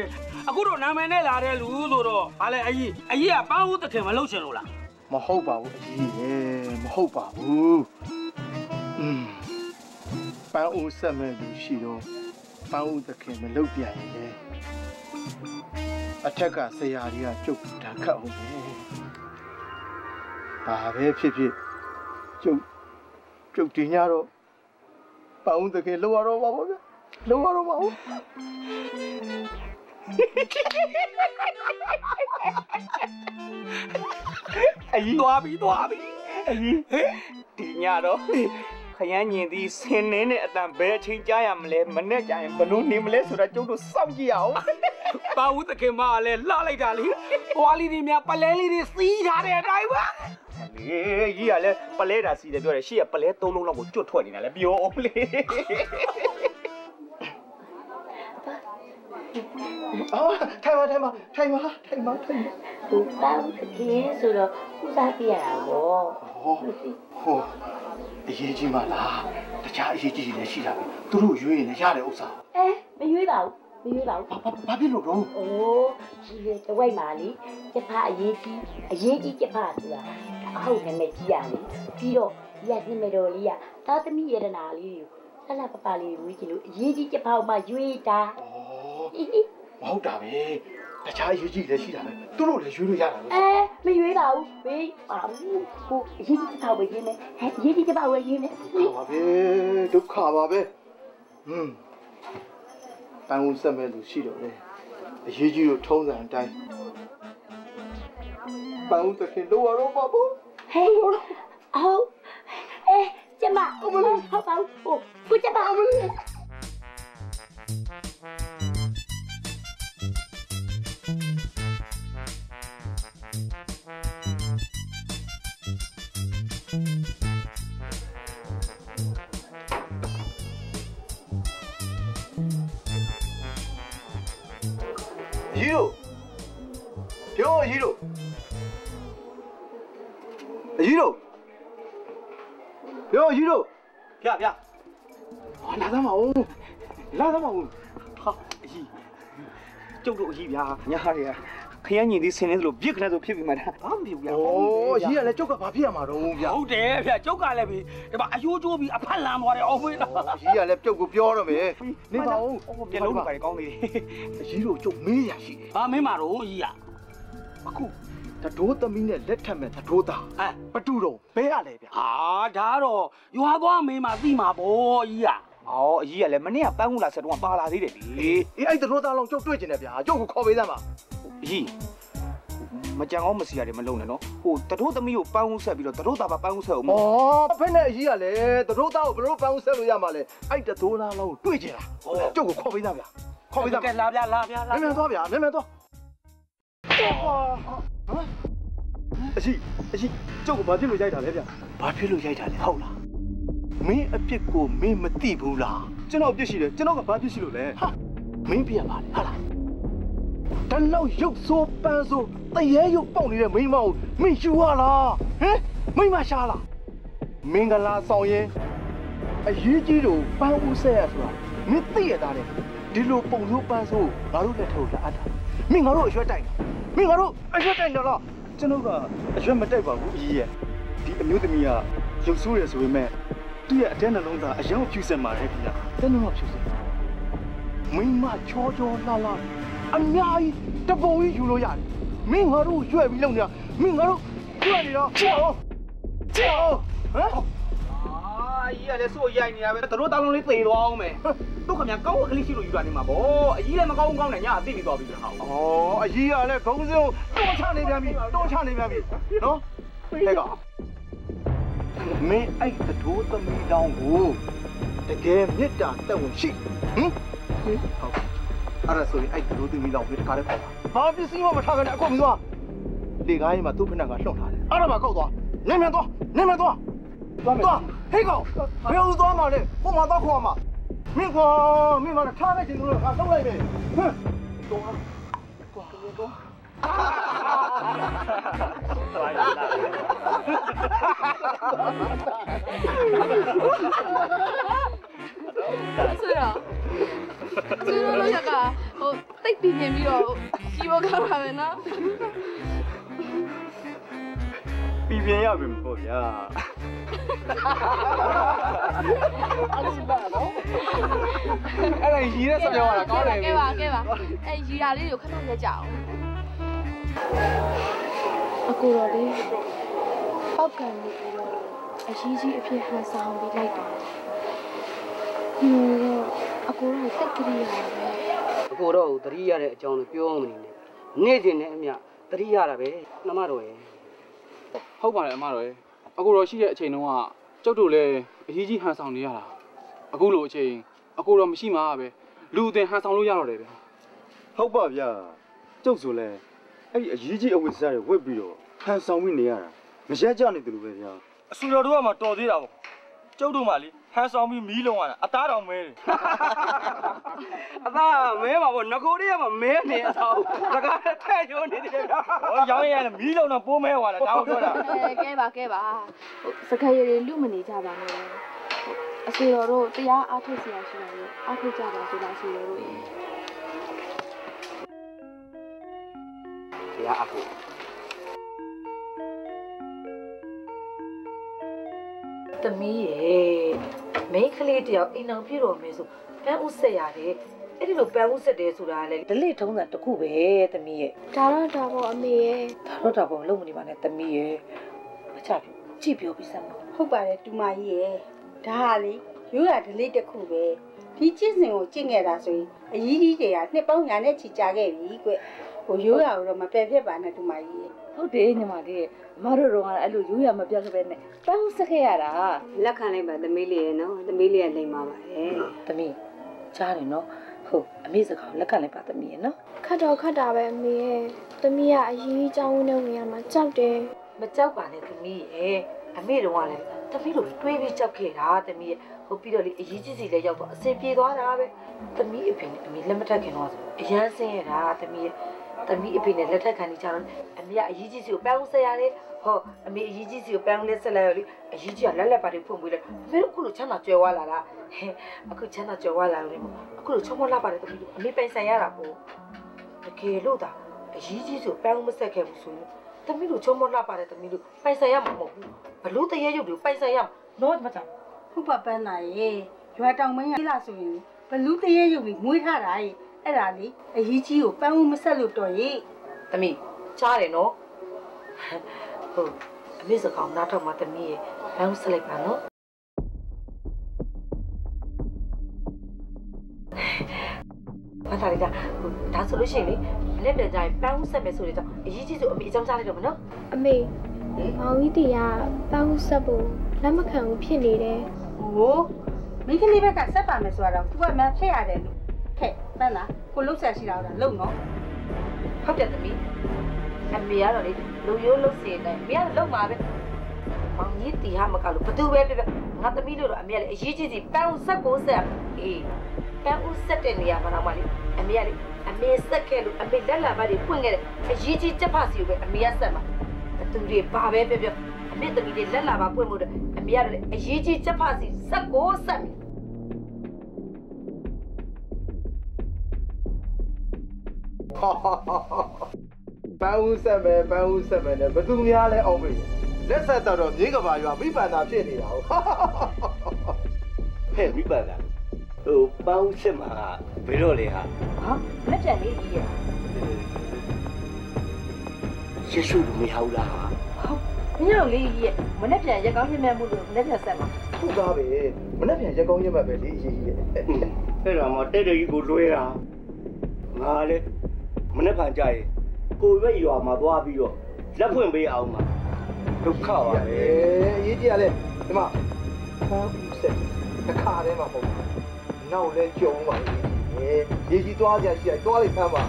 Speaker 6: အခုတော့နာမည်နဲ့လာတဲ့လူဆိုတော့ဟာလေအကြီးအကြီးကပန်းဦးတခင်မလုပ်ချင်လို့လား
Speaker 3: မဟုတ်ပါဘူးအကြီးရဲ့မဟုတ်ပါဘူး อืมပန်းဦးဆက်မဲ့လူရှိတော့ပန်းဦးသခင်မလုတ်ပြန်ရင်လေအထက်ကဆရာကြီးကကျုပ်ဒါခတ်အောင်ပဲဘာပဲဖြစ်ဖြစ်ကျုပ်ကျုပ်တင်ရတော့ပန်းဦးသခင်လောက်ရတော့ပါဘောဗျလောက်ရတော့ပါဘူး
Speaker 2: အကြီးသွားပြီသွားပြီ အကြီးဒီညတော့ခရမ်းညင်သည်ဆင်းနေတဲ့အတန်ဘယ်အချိန်ကြာရမလဲမနဲ့ကြာရင်ဘလို့နေမလဲဆိုတာကျုပ်တို့စောင့်ကြည့်အောင်
Speaker 6: ပန်းဦးတခင်မကလည်းလှလိုက်တာလေသွားလီတွေများပလဲလေးတွေစီးထားတဲ့အတိုင်းပါ
Speaker 2: လေကြီးကလည်းပလဲတာစီတယ်ပြောတယ်ရှေ့ကပလဲသုံးလုံးလောက်ကိုကျွတ်ထွက်နေတာလဲပြောအောင်လေ
Speaker 3: အော်ထိုင်ပါထိုင်ပါထိုင်ပါထိုင်ပါထိုင်ပါ
Speaker 16: ဟိုပန်းသခင်ဆိုတော့ဦးစားပြရတာဗော
Speaker 3: ဟောဟောအရေးကြီးမှလားတခြားအရေးကြီးတွေလည်းရှိတာပဲသူတို့ရွေးရင်လည်းရတယ်ဥစ္စာ
Speaker 16: အဲမရွေးပါဘူးမရွေးပါဘူး
Speaker 3: ဘာဘာဘာဖြစ်လို့တော့
Speaker 16: အိုးဒီလေတဝိုက်ပါလေကျဖအရေးကြီးအရေးကြီးကျဖဆိုတာအဟုတ်နာမည်ကြီးရလေပြီးတော့ရညမတော်လေးကသာသမီရတနာလေးကိုဆက်လက်ပပလေးဝေးကြည့်လို့အရေးကြီးကျဖအောင်မှရွေးတာ
Speaker 3: ဩမဟုတ်တာပဲ တခြားအရေးကြီးလည်းရှိတာပဲသူတို့လည်းရွေးလို့ရတာပဲ
Speaker 16: အဲမရွေးပါဘူးဝေးပါဘူးဟိုအရေးကြီးကျဖဝေးရင်းနဲ့ဟဲ့အရေးကြီးကျဖဝေးရင်းနဲ့
Speaker 3: ဟာပါပဲဒုက္ခပါပဲဟွန်းတန်ဦးဆက်မဲ့လူရှိတော့လေအရေးကြီးလို့ထုံးစံအတိုင်းပန်းဦးသခင်လို့ရတော့ပါဘူး
Speaker 16: ဟဲ့အော်အဲကျမဟုတ်ပါဘူးဟိုကိုကျမ
Speaker 3: အကြီးတို့အကြီးတို့ပြောအကြီးတို့
Speaker 2: ဗျဗျ
Speaker 3: ဟာလာသမ်းပါဦးလာသမ်းပါဦး
Speaker 2: ဟာအကြီးကျုပ်တို့အကြီးဗျာညာတွေကခရမ်းညင်သည်ဆင်းနေသလိုပြစ်ခနဲ့ဆိုဖြစ်ပြီးမှဒါဘာမဖြစ်ဘူးဗျာ
Speaker 3: ဩအကြီးကလည်းကျုပ်ကဘာဖြစ်ရမှာတော့ဗျာ
Speaker 6: ဟုတ်တယ်ဗျကျုပ်ကလည်းပြီဒီမှာအယိုးကျိုးပြီးအဖက်လန်သွားတယ်အောင်မေးလား
Speaker 3: အကြီးကလည်းကျုပ်ကိုပြောတော့မယ်နေပါဦး
Speaker 2: မျက်လုံးတွေပါကောင်းနေတယ်
Speaker 3: အကြီးတို့ကျုပ်မေးရရှိတယ်
Speaker 6: ဟာမင်းမတော့ကြီးရ
Speaker 3: အခုတတိုးသမီးနဲ့လက်ထပ်မဲ့တတိုးသား
Speaker 6: အဲ
Speaker 3: ဘတူတော့ဘဲရလဲဗျာ
Speaker 6: ဟာဒါတော့ရွာသွားမင်းမသိမှာပေါ့ကြီးရ
Speaker 2: အော်အကြီးကလည်းမနေ့ကပန်းကူလာဆက်တော့ပါလာသေးတယ်လေ
Speaker 3: အေးအဲ့တတိုးသားလုံးကျုပ်တွေ့ကျင်တယ်ဗျာကျုပ်ကိုခေါ်ပေးသမ်းပါ
Speaker 2: အကြီးမကြံအောင်မစီရတယ်မလုံးနဲ့နော်ဟိုတတို့သမီးကိုပန်းကူဆက်ပြီးတော့တတို့သားပါပန်းကူဆက်အောင်မ
Speaker 3: ဩဖက်နဲ့အကြီးကလည်းတတိုးသားကိုဘယ်လိုပန်းဦးဆက်လို့ရမှာလဲအဲ့တတိုးသားလုံးတွေ့ကျင်လားကျုပ်ကိုခေါ်ပေးသမ်းဗျာခေါ်ပေးသမ်း
Speaker 6: ကဲလာဗျာလာဗျာလာ
Speaker 3: မြန်မြန်သွားဗျာမြန်မြန်သွား အရှိအရှိကျုပ်ကဘာဖြစ်လို့ရိုက်တာလဲဗျဘာဖြစ်လို့ရိုက်တာလဲဟုတ်လားမင်းအပြစ်ကိုမင်းမသိဘူးလားကျွန်တော်အပြစ်ရှိတယ်ကျွန်တော်ကဘာဖြစ်ရှိလို့လဲဟာမင်းပြရပါလေဟာလားတလောက်ရုပ်ဆိုးပန်းဆိုးတရေရုပ်ပေါက်နေတဲ့မိန်းမကိုမင်းယူရလားဟမ်မိန်းမရှာလားမင်္ဂလာဆောင်ရင်အရေးကြီးတို့ပန်းဦးဆက်ရဆိုတာမင်းသိရတာလေဒီလိုပုံဆိုးပန်းဆိုးငါတို့လက်ထောက်လက်အပ်တာမင်းငါတို့အရွက်တိုက်တာ မင်းငါတို့အရွက်တိုက်တယ်လားကျွန်တော်ကအရွက်မတိုက်ပါဘူးအကြီးရဲ့ဒီအမျိုးသမီးကရုပ်ဆိုးရဆိုပေမဲ့သူ့ရဲ့အတဲ့နှလုံးသားအယောင်ဖြူစင်ပါတယ်ခင်ဗျာတဲ့နှလုံးဖြူစင်မိန်းမချောချောလှလှအများကြီးတပုံကြီးယူလို့ရတယ်မင်းငါတို့ရွက်ပြီးလုံနေတာမင်းငါတို့ရွက်နေတော့ချောချောဟမ်
Speaker 2: အာကြီးကလည်းစိုးရိုက်နေတာပဲတတို့သားလုံးလေးသေသွားအောင်မယ်
Speaker 3: တ
Speaker 15: တို့ခင်ဗျာကောင်းကလေးရှိလို့ယူတာနေမှာဗောအကြီးလည်းမကောင်းကောင်းနဲ့ညာအသိပြီးသွားပြီဗျာဟာ
Speaker 3: ဩအကြီးကလည်းခေါင်းစင်းကိုတော့ချနေပြန်ပြီတော့ချနေပြန်ပြီနော်ဟဲ့ကောင်မင်းအဲ့တတိုးသမီးတောင်းကိုတကယ်မေတ္တာတက်ဝင်ရှိဟင်ဟုတ်အဲ့ဒါဆိုရင်အဲ့တတိုးသမီးတောင်းကိုတခါတည်းပေါ့ဘာပစ္စည်းမှမထားခဲ့နဲ့အခုပြီးသွားလေကားကြီးမှာသူ့ဖက်နှက်ကလှုပ်ထားတယ်အဲ့ဒါမှကောက်သွားနင်းမြန်သွားနင်းမြန်သွား သွားဟဲ့ကောင်ဘယ်ဦးသွားမှာလဲဟိုမှာတော့ခေါ်မှာမင်းကွာမင်းမထားခဲ့ချင်လို့ငါထုတ်လိုက်မယ်ဟမ်တော့ကွာတော့
Speaker 14: ဆိုတော့ဆိုတော့လို့ရကဟိုတိတ်ပြီးနေပြီးတော့ရှိဖို့ကောင်းပါမယ်နော်
Speaker 3: ပြည်ပြင်းရပြီပေါ့ဗျာ
Speaker 15: အဲ့ဒါရီးတဲ့ဆက်ပြောတာကောင်းတယ်
Speaker 14: ကဲပါကဲပါအဲရီတာလေးကိုခဏရက်ကြအောင်အကူတော်လေးပောက်ကံလေးပြီးတော့အကြီးကြီးအဖြစ်ဟန်ဆောင်ပြီးလိုက်တာဟိုတော့အကူတော်တက်ကြည့်ရတာပဲ
Speaker 6: အကိုတော့သတိရတဲ့အကြောင်းကိုပြောမနေနဲ့နေ့စဉ်နဲ့အမျှသတိရတာပဲနှမတော်ရဲ့
Speaker 15: ဟုတ်ပါတယ်အမတော်ရေအခုတော့ရှိတဲ့အချိန်တုန်းကကျုပ်တို့လည်းအကြီးကြီးဟန်ဆောင်နေရတာအခုလိုအချိန်အခုတော့မရှိမှာပဲလူအတင်ဟန်ဆောင်လို့ရတော့တယ်ဗျာ
Speaker 8: ဟုတ်ပါဗျာကျုပ်ဆိုလဲအဲ့ဒီအရေးကြီးအဝတ်စားတွေဝတ်ပြီးတော့ဟန်ဆောင်ပြီးနေရတာမရက်ကြနေတယ်လို့ပဲဗျာ
Speaker 2: အဆူတော်တို့ကမှတော်သေးတာပေါ့ကျုပ်တို့မှလေ ဟန်ဆောင်ပြီးမီးလုံးရတာအသားတော်မဲတယ်
Speaker 6: အသားမဲပါဗောငကိုတည်းကမှမဲနေအသားတကားနဲ့ထဲ့ချိုးနေတယ်ဗျာ
Speaker 2: ဟောရောင်းရရင်မီးလုံးတော့ပိုးမဲသွားတာဒါဟုတ်တော့လား
Speaker 14: အဲကဲပါကဲပါဟိုစကရေတွေလူမနေကြပါနဲ့အစီတော်တို့တရားအားထုတ်စရာရှိတယ်အားထုတ်ကြပါဆိုလားစီတော်တို့
Speaker 6: တရားအားထုတ်
Speaker 17: သမီးရဲ့မိန်းကလေးတယောက်အိမ်အောင်ပြည့်တော်မယ်ဆိုပန်းဥဆက်ရတယ်အဲ့ဒီလိုပန်းဥဆက်တယ်ဆိုတာလေဒလိထုံးတာတစ်ခုပဲသမီးရဲ့
Speaker 14: ဒါတော့ဒါပေါ့အမေရဲ့
Speaker 17: ဒါတော့တော့ဘုံလုံးမနေပါနဲ့သမီးရဲ့မချပြကြည့်ပြောပြီးစမ်းပါ
Speaker 18: ဟုတ်ပါတယ်တူမကြီးရဲ့ဒါဟာလေရိုးရဒလေးတစ်ခုပဲဒီကျင့်စဉ်ကိုကျင့်ခဲ့တာဆိုရင်အကြီးကြီးတွေကနှစ်ပေါင်းညာနဲ့ချီကြခဲ့ပြီကွဟိုရိုးရကိုတော့မပယ်ဖြစ်ပါနဲ့တူမကြီးရဲ့
Speaker 17: ဟုတ်တယ်ညီမလေးရဲ့အမတို့တော့အဲ့လိုရိုးရမပြတ်ခဲ့ပဲနဲ့ပန်းဥဆက်ခဲ့ရတာ
Speaker 18: လက်ခံလိုက်ပါသမီးလေးရဲ့နော်သမီးလေးရဲ့လိမ်ပါပါတယ်
Speaker 17: သမီးကြားတယ်နော်ဟုတ်အမေစကားကိုလက်ခံလိုက်ပါသမီးရဲ့နော်
Speaker 14: ခတ်တော့ခတ်တာပဲအမေရဲ့သမီးကအရေးအကြောင်းနဲ့ဝင်ရမှာကြောက်တယ်
Speaker 17: မကြောက်ပါနဲ့သမီးရဲ့အမေတော့ကလည်းသမီးတို့တွေးပြီးကြောက်ခဲ့တာသမီးရဲ့ဟိုပြီးတော့လေအရေးကြီးစီလည်းရောက်တော့အဆင်ပြေသွားတာပဲသမီးအဖေနဲ့အမေလက်မထက်ခင်တော့ဆိုအရန်ဆင်းရတာသမီးရဲ့ သမီးအဖေနဲ့လက်ထက်ခံနေကြတော့အမေကအရေးကြီးစီကိုပန်းဦးဆက်ရတယ်ဟောအမေအရေးကြီးစီကိုပန်းဦးလေးဆက်လိုက်ရလေအရေးကြီးကလက်လက်ပါတွေဖွင့်ပေးလိုက်အမေတို့အခုလိုချမ်းသာကြွယ်ဝလာတာဟဲအခုချမ်းသာကြွယ်ဝလာလို့အခုလိုချုံမလာပါတယ်သမီးတို့အမေပိုင်ဆိုင်ရတာပေါ့တကယ်လို့ဒါအရေးကြီးစီကိုပန်းဦးမဆက်ခဲ့ဘူးဆိုရင်သမီးတို့ချုံမလှပါတယ်သမီးတို့ပိုင်ဆိုင်ရမှာမဟုတ်ဘူးဘလို့တရေရုပ်တွေပိုင်ဆိုင်ရမှာတော့မကြောက်
Speaker 18: ဟုတ်ပါပန်းလာရဲ့ရွာတောင်မင်းကလာဆိုရင်ဘလူးတရေရုပ်ကြီးမွေးထားတာရဲ့ အဲ့ဒါလေအကြီးကြီးကိုပန်းဦးမဆက်လို့တော့ရဲ့
Speaker 17: သမီးကြားတယ်နော်ဟုတ်အမေစကားနားထောင်မှာသမီးရဲ့ဘန်းဆက်လိုက်ပါနော်မသားလေးကဒါဆိုလို့ရှိရင်လေလက်တကြိုင်ပန်းဦးဆက်မယ်ဆိုတဲ့ကြောင့်အရေးကြီးဆိုအမေအကြောင်းကြားလိုက်တော့မနော်
Speaker 14: အမေမောင်ကြီးတီကပန်းဦးဆက်ဖို့လက်မခံဘူးဖြစ်နေတယ်
Speaker 18: ဟိုမိခလေးဘက်ကဆက်ပါမယ်ဆိုတော့ तू ကမှဖက်ရတယ်လို့ ဟဲ့ပန်းလာကိုလုံးဆက်ရှိတာတော့လုံနော်
Speaker 17: ဟုတ်တယ်သမီးအမေကတော့လေလူရိုးလုံးစင်တယ်အမေကတော့လုံးပါပဲမောင်ကြီးတီဟာမကလို့ဘသူပဲပြပြငါသမီးလို့တော့အမေကလေအရေးကြီးစီပန်းဦးဆက်ကိုဆက်အေးပန်းဦးဆက်တဲ့နေရာမှာတော့မလေအမေကလေအမေဆက်ခဲ့လို့အမေလက်လာပါတွေဖွင့်ခဲ့တယ်အရေးကြီးချက်ဖစီကိုပဲအမေကဆက်မှာဘသူတွေဘာပဲပြပြအမေသမီးတွေလက်လာပါဖွင့်မှုတော့အမေကတော့လေအရေးကြီးချက်ဖစီဆက်ကိုဆက်မယ်
Speaker 3: ပန်းဦးဆက်မယ်ပန်းဦးဆက်မယ်နဲ့ဘသူများလဲအောင်ပြီလက်ဆက်တော့တော့မြေကဘာရွာမိပန်တာဖြစ်နေတာဟုတ်
Speaker 12: ဟဲ့မိပါလားဟိုပေါင်းစစ်မှာဘယ်တော့လဲဟာ
Speaker 17: ဟာလက်ပြန်လေးကြီးရ
Speaker 12: ယေရှုမဟောက်လားဟာ
Speaker 17: မင်းတို့လေးကြီးရဲ့မနေ့ပြန်ရက်ကောင်းရက်မြတ်မှုလို့မနေ့ပြန်ဆက်မှာ
Speaker 3: ဟုတ်သားပဲမနေ့ပြန်ရက်ကောင်းရက်မှတ်ပဲလေအရေးကြီးရဲ့
Speaker 2: အဲ့ဒါမှတဲ့တဲ့ကြီးကိုလွှဲတာ ငါလည်းမနေ့ကကြာရင်ကိုပဲရွာမှာသွားပြီးတော့လက်ဖွင့်ပေးအောင်မှာဒုက္ခပါပဲ
Speaker 3: အေးအရေးကြီးရလဲဒီမှာဖမ်းဦးဆက်တစ်ခါတည်းမှာပေါ့နောက်လဲကြုံပါလေရေကြီးသွားကြရှိရသွားလိုက်ဖမ်းပါ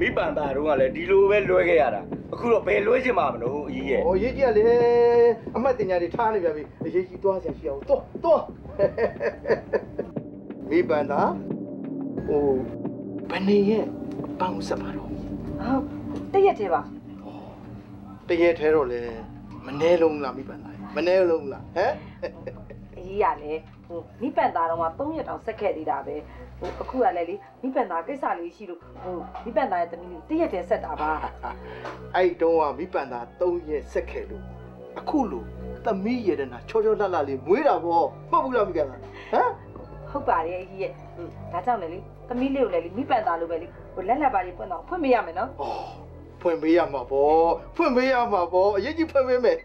Speaker 2: မိပန်သားတို့ကလည်းဒီလိုပဲလွှဲခဲ့ရတာအခုတော့ဘယ်လွှဲချင်မှာမလို့အကြီးရဲ့။
Speaker 3: အော်ရေးကြီးကလေအမှတ်တင်ညာတွေထားနေပြန်ပြီ။အရေးကြီးသွားဆရာရှိအောင်သွားသွား။မိပန်သာဟို ဘယ်နေရဲ့ပန်းဦးဆက်ပါတော့
Speaker 17: ဟုတ်တရက်သေးပါ
Speaker 3: တရေထဲတော့လေမနှဲလုံးလားမိပန်သာမနှဲလုံးလားဟမ်
Speaker 17: အကြီးရလဲဟိုမိပန်သားတော့မှ3ရက်တောင်ဆက်ခဲ့သေးတာပဲဟိုအခုကလည်းလေမိပန်သားကိစ္စလေးရှိလို့ဟိုမိပန်သားရဲ့တမီးလေးတရက်တည်းဆက်တာပါ
Speaker 3: အဲ့တုန်းကမိပန်သာ3ရက်ဆက်ခဲ့လို့အခုလို့သမီးရတနာချောချောလှလှလေးမွေးတာပေါ့မဟုတ်ဘူးလားမိကန်သာဟမ်
Speaker 17: ဟုတ်ပါတယ်အကြီးရဲ့ဟိုဒါကြောင့်လေ လေတမီးလေးကိုလည်းလေမိပန်သားလိုပဲလေဟိုလက်လက်ပါလေးပွင့်တော့ဖွင့်ပေးရမယ်နော်
Speaker 3: ဖွင့်ပေးရမှာပေါ့ဖွင့်ပေးရမှာပေါ့အရေးကြီးဖွင့်ပေးမယ်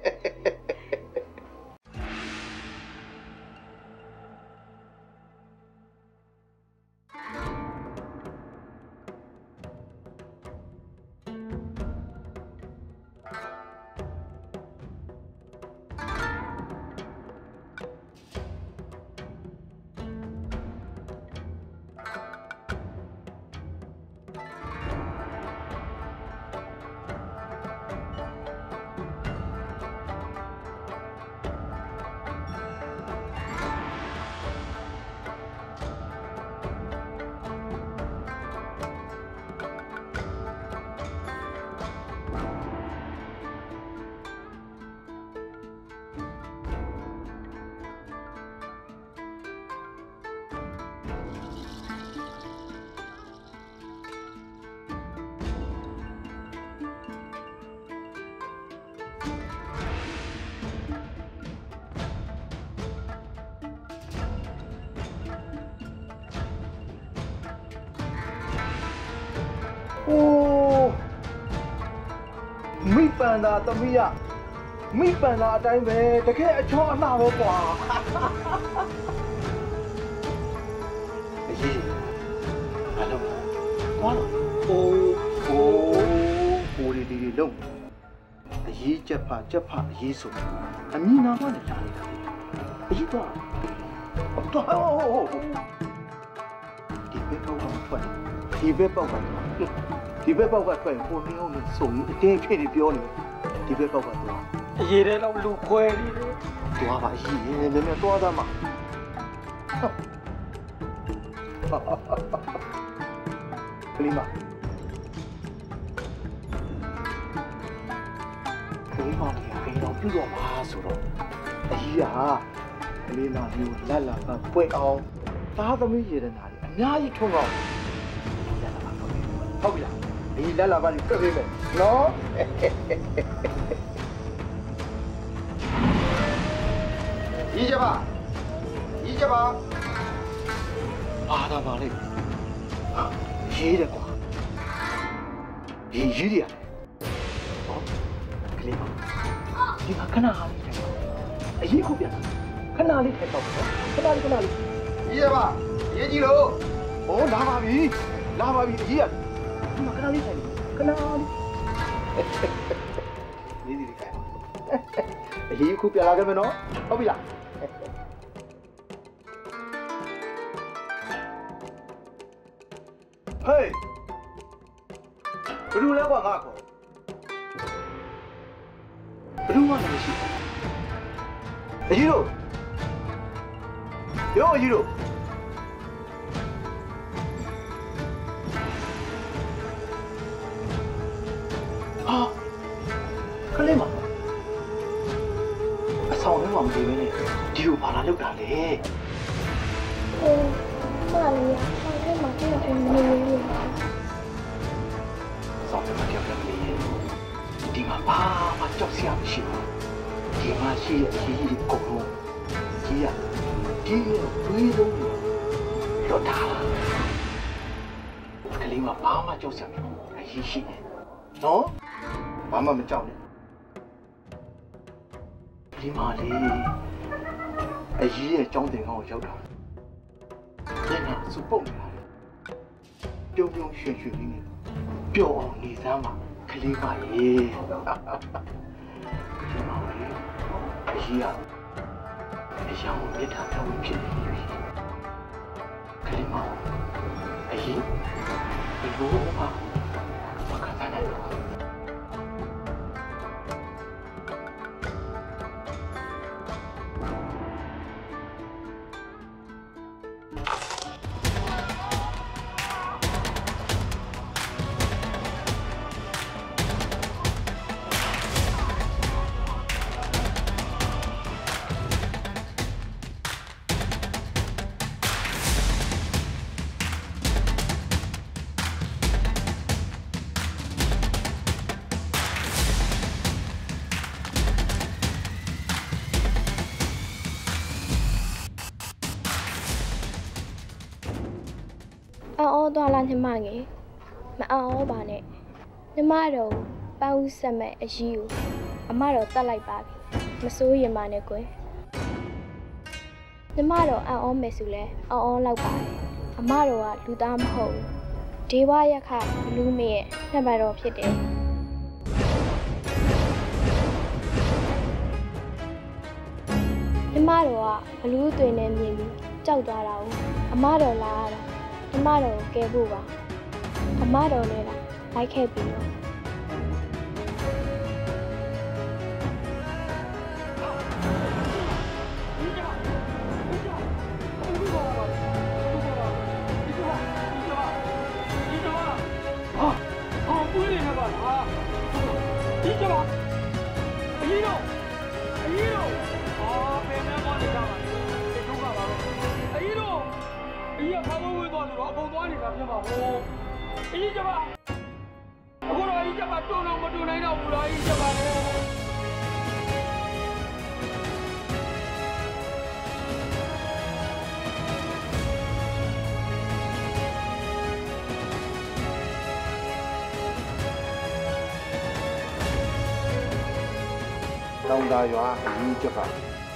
Speaker 3: သမီးကမိပန်လာအတိုင်းပဲတကယ်အချောအနှပဲကွာအေးဘာလို့ကွာအိုးအိုးဟိုဒီဒီလုံးအရေးချက်ဖချက်ဖအရေးဆိုအမိနာမနဲ့လာနေတာအေးတော့တော့ဒီဘက်ပေါက်ကထွက်ဒီဘက်ပေါက်ကဒီဘက်ပေါက်ကထွက်ရင်ဟိုနှင်းအောင်စုံအတင်းဖြစ်ပြီးပြောနေတယ် ဒီဘက်ပေါက်ကသွား
Speaker 6: အရေးတဲ့တော့လူခွဲနေတယ်
Speaker 3: သွားပါရေးနည်းနည်းသွားသားမှာကလေးမကလေးမကြီးအိမ်တော်ပြုတော့မှာဆိုတော့အကြီးကကလေးမမျိုးလက်လာကပွင့်အောင်သားသမီးရေတနာတွေအများကြီးထုံအောင်ဟုတ်ပြီလားဒီလက်လာပါလိပြတ်ပေးမယ်နော်
Speaker 2: ကြီးကြပါကြီးကြပါ
Speaker 3: အာသာပါလေရေးတယ်ကွာရေးရေးရတယ်ဟောကလေးမဒီမှာခဏဟာလေးတယ်အရေးခုပြန်ခဏလေးထည့်တော့ခဏလေးခဏလေး
Speaker 2: ကြီးကြပါရေးကြီးလို့
Speaker 3: ဟောလာပါပြီလာပါပြီအရေးရဒီမှာခဏ လေးထည့်ခဏလေးရေးဒီလေးခိုင်းအရေးခုပြန်လာခဲ့မယ်နော်ဟုတ်ပြီလားဟေးဘယ်လိုလဲကွာငါ့ကောဘယ်လိုမှမရှိအကြီးတို့ရောအကြီးတို့ လိုဘာလာလောက်တာလဲ
Speaker 14: ဟိုမလေးရဆောင်ထဲမှာကျင်းတဲ့အမလေးလေး
Speaker 3: ဆောင်ထဲမှာကြောက်တယ်လေဒီမှာဘာမှကြောက်စရာမရှိဘူးဒီမှာရှိတဲ့အကြီးကြီးကိုလုံးကြီးရကြီးရတွေးလုံးလွတ်တာကလေးမဘာမှကြောက်စရာမရှိဘူးအရေးရှိတယ်နော်ဘာမှမကြောက်နဲ့ဒီမှာလေ အကြီးရဲ့ကြောင်းတင်ကောင်ကိုရောက်တာညနာ
Speaker 19: စပုတ်လာတယ်ပြုံးပြုံးရွှင်ရွှင်လေးနဲ့ပျော်အောင်နေစမ်းပါကလေးပါရေဒီမှာလေအကြီးကအယောင်မြတ်တာပြောင်းဖြစ်နေပြီကလေးမအကြီးဘယ်လိုမှမခံနိုင်တော့
Speaker 14: ညီမငယ်မအောင်အောပါနဲ့ညီမတော့ပန်းဦးဆက်မဲ့အကြီးကိုအမတော့တတ်လိုက်ပါပြီမစိုးရင်ပါနဲ့ကွယ်ညီမတော့အံ့ဩမယ်ဆိုလဲအံ့ဩလောက်ပါတယ်အမတော့ကလူသားမဟုတ်ဘူးဒေဝရက်ခဘလူးမရဲ့နှစ်ပါတော်ဖြစ်တယ်ညီမတော်ကဘလူးသွင်နဲ့မြင်ပြီးကြောက်သွားတာ ਉਹ အမတော်လာရတာအ မတော်ကိုကယ်ဖို့ပါအမတော်နဲ့လားလိုက်ခဲ့ပြီတော့
Speaker 6: ကုန်သွားနေတာဖြစ်မှာဟိုအကြီးကြပါအခုတော့အကြီးကြပါတွန်းတော့မတွန်းနိုင်တော့ဘူးလားအကြီးကြပါလေ
Speaker 2: တောင်သာရွာအကြီးချက်က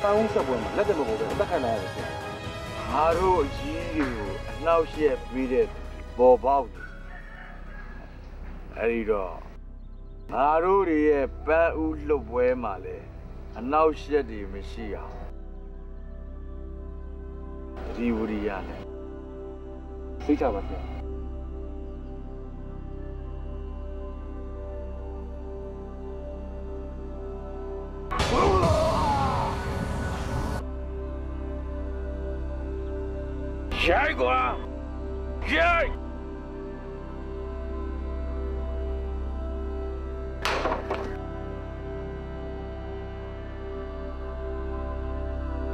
Speaker 2: ပန်းဦးဆက်ပွဲမှာလက်တယ်မဟုတ်ပဲအသက်ခံနိုင်ရတယ်ဆရာ
Speaker 3: ငါတို့အကြီးတွေကိုအနှောက်အယှက်ပေးတဲ့ ပေါ်ပေါက်တယ်အဲ့ဒီတော့ငါတို့တွေရဲ့ပန်းဦးလှုပ်ပွဲမှာလဲအနှောက်အယှက်တွေမရှိအောင်သတိဝရိယနဲ့
Speaker 2: စိတ်ချပါဆရာ
Speaker 3: ရိုက်ကွာရိုက်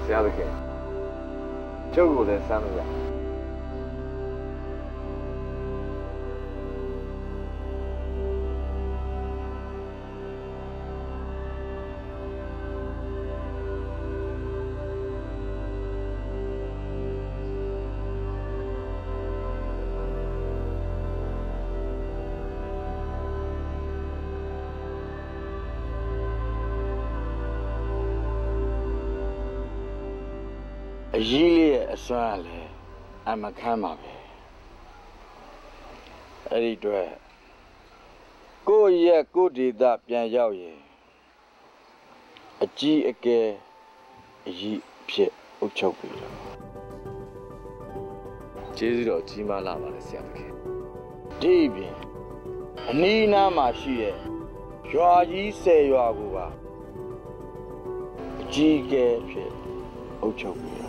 Speaker 15: ဆရာသခင်ကျုပ်ကိုလည်းစမ်းလို့ရ
Speaker 3: အ စွမ်းကလည်းအမခမ်းပါပဲအဲ့ဒီအတွက်ကိုယ့်ရဲ့ကိုယ့်ဒေသပြန်ရောက်ရင်အကြီးအကဲအကြီးဖြစ်အုပ်ချုပ်ပြီလို့
Speaker 15: ကျေးဇူးတော်ကြီးမားလာပါတယ်ဆရာသခင်
Speaker 3: ဒီပြင်အနီးနားမှာရှိတဲ့ရွာကြီးဆယ်ရွာကိုပါအကြီးအကဲဖြစ်အုပ်ချုပ်ပြီ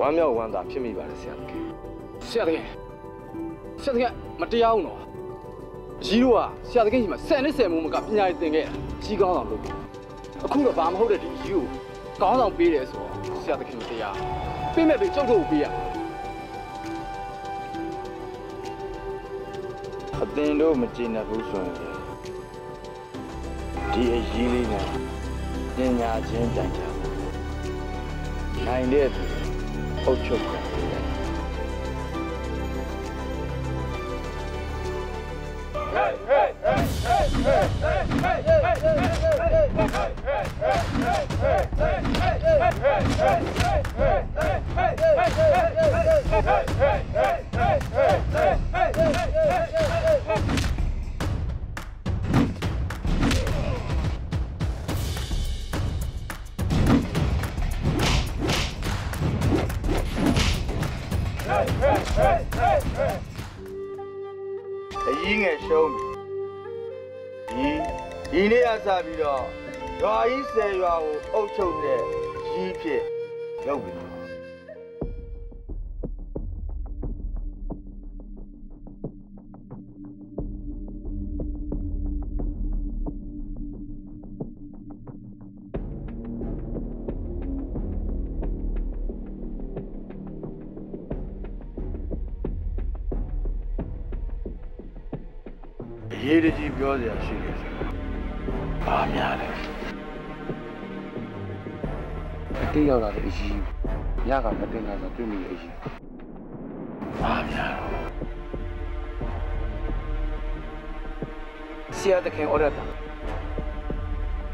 Speaker 15: ဝမ်းမြောက်ဝမ်းသာဖြစ်မိပါတယ်ဆရာသခင်ဆရာသခင်ဆရာသခင်မတရားဘူးနော်အကြီးတို့ကဆရာသခင်ကြီးမှာဆယ်နဲ့ဆယ်မိုးမကပညာရေးသင်ခဲ့တာကြီးကောင်းအောင်လုပ်ပြီအခုတော့ဘာမဟုတ်တဲ့ဒီအကြီးကိုကောင်းဆောင်ပေးတယ်ဆိုတော့ဆရာသခင်မတရားပေးမဲ့ပြီးကျုပ်တို့ကိုပေးရ
Speaker 3: အသင်တို့မကျေနပ်ဘူးဆိုရင်လေဒီအရေးလေးနဲ့ပညာချင်းတိုင်ကြပါနိုင်တဲ့ သူအု အကြီးငယ်ရှုံးပြီဒီဒီနေ့အစားပြီးတော့ရွာကြီးဆယ်ရွာကိုအုပ်ချုပ်တဲ့ကြီးဖြစ်ရောက်ပြီ ရေးတကြီးပြောစရာရှိတယ်ဆိုတော့ဘာများလဲ
Speaker 12: အတိတ်ရောက်လာတဲ့အကြီးညကမတင်လာဆိုတွေ့မိတဲ့အကြီး
Speaker 3: ဘာများတော့
Speaker 12: ဆရာတခင်ဩရတာ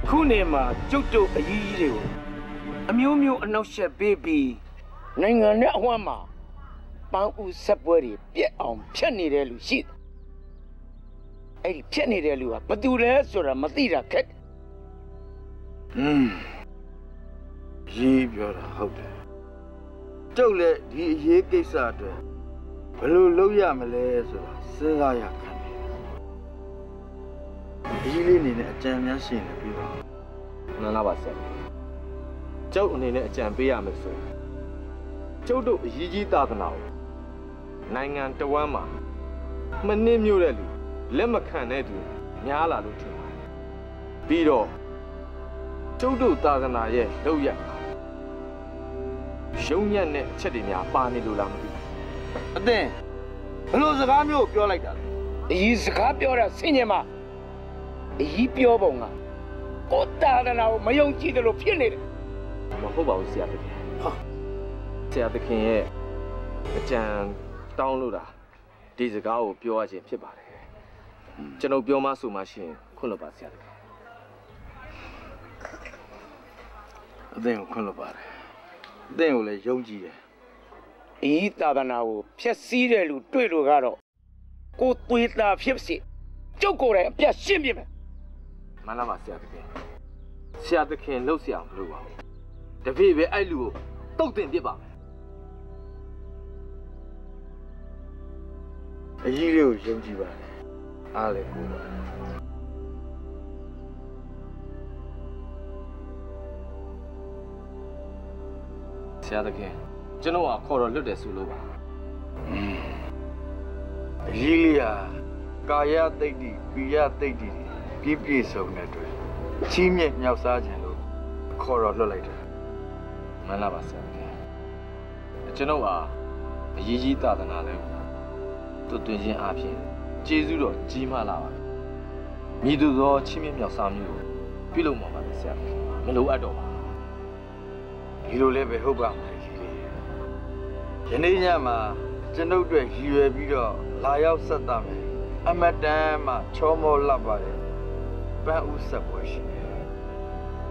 Speaker 12: ခုနေမှာကျုပ်တို့အကြီးကြီးတွေကိုအမျိုးမျိုးအနောက်ရှက်ပေးပြီးနိုင်ငံနဲ့အဝမ်းမှာပန်းဦးဆက်ပွဲတွေပြက်အောင်ဖြတ်နေတဲ့လူရှိတယ် အဲ့ဒီဖြတ်နေတဲ့လူကဘယ်သူလဲဆိုတာမသိတာခက်တယ်
Speaker 3: อืมရေးပြောတာဟုတ်တယ်ကျုပ်လည်းဒီအရေးကိစ္စအတွက်ဘယ်လိုလုပ်ရမလဲဆိုတာစဉ်းစားရခံတယ်အကြီးလေးအနေနဲ့အကြံများရှင်းနေပြီပါ
Speaker 1: မှန်လားပါဆရာကျုပ်အနေနဲ့အကြံပေးရမယ်ဆိုရင်ကျုပ်တို့အရေးကြီးသာသနာကိုနိုင်ငံတဝမ်းမှာမနှင်းမြို့တဲ့လူ လက်မခံတဲ့သူများလာလို့ထင်ပါတယ်ပြီးတော့ကျုပ်တို့သာသနာရဲ့လောက်ရရုံညံ့တဲ့အချက်တွေများပါနေလို့လားမသိဘူး
Speaker 3: အသင်ဘယ်လိုစကားမျိုးပြောလိုက်တာလဲ
Speaker 12: အကြီးစကားပြောတာဆင်ញင်မှာအကြီးပြောပုံကကိုတာဒနာကိုမယုံကြည်တယ်လို့ဖြစ်နေတယ်
Speaker 1: မဟုတ်ပါဘူးဆရာသခင်ဟာဆရာသခင်ရဲ့အကြံတောင်းလို့တာဒီစကားကိုပြောရခြင်းဖြစ်ပါတယ် ကျွန်တော်ပြောမှဆိုမှရှိရင်ခွင့်လွှတ်ပါဆရာသခင်
Speaker 3: အသင်ကိုခွင့်လွှတ်ပါတယ်အသင်ကိုလည်းယုံကြည်တယ်
Speaker 12: အကြီးတာဒနာကိုဖျက်ဆီးတယ်လူတွေ့လို့ကတော့ကိုသွေးသားဖြစ်စီကျုပ်ကိုယ်တိုင်အပြတ်ရှင်းပြမယ်
Speaker 1: မှန်လားပါဆရာသခင်ဆရာသခင်လှုပ်ဆရာမလို့ပါဘူးတပည့်ပဲအဲ့လူကိုတုတ်တင်ပြစ်ပါမယ်
Speaker 3: အကြီးလေးကိုယုံကြည်ပါတယ် အားလည်းကိုပါ
Speaker 1: ဆရာသခင်ကျွန်တော်ကခေါ်တော့လွတ်တယ်ဆိုလို့ပါ
Speaker 3: အကြီးလေးဟာကာယတိတ်တိပိယတိတ်တိပြည့်ပြည့်စုံတဲ့အတွက်ချီးမြှင့်မြောက်စားခြင်းလို့ခေါ်တော့လွတ်လိုက်တယ်
Speaker 1: မှန်လားပါဆရာသခင်ကျွန်တော်ကအရေးကြီးသာသနာလဲတွတ်တွင်ခြင်းအပြင် ကျေးဇူးတော်ကြီးမားလာပါမြည်သူသောချင်းမြင့်မြောက်စားမျိုးကိုပြုလုပ်မှာပါဆရာသခင်မလိုအပ်တော့ပါ
Speaker 3: ဒီလိုလည်းပဲဟုတ်ပါမယ်ကြီးလေးယနေ့ညမှာကျွန်ုပ်တို့ရည်ရွယ်ပြီးတော့လာရောက်ဆက်တာမယ်အမတန်မှချောမောလပ်ပါတယ်ပန်းဥဆက်ပွဲရှိတယ်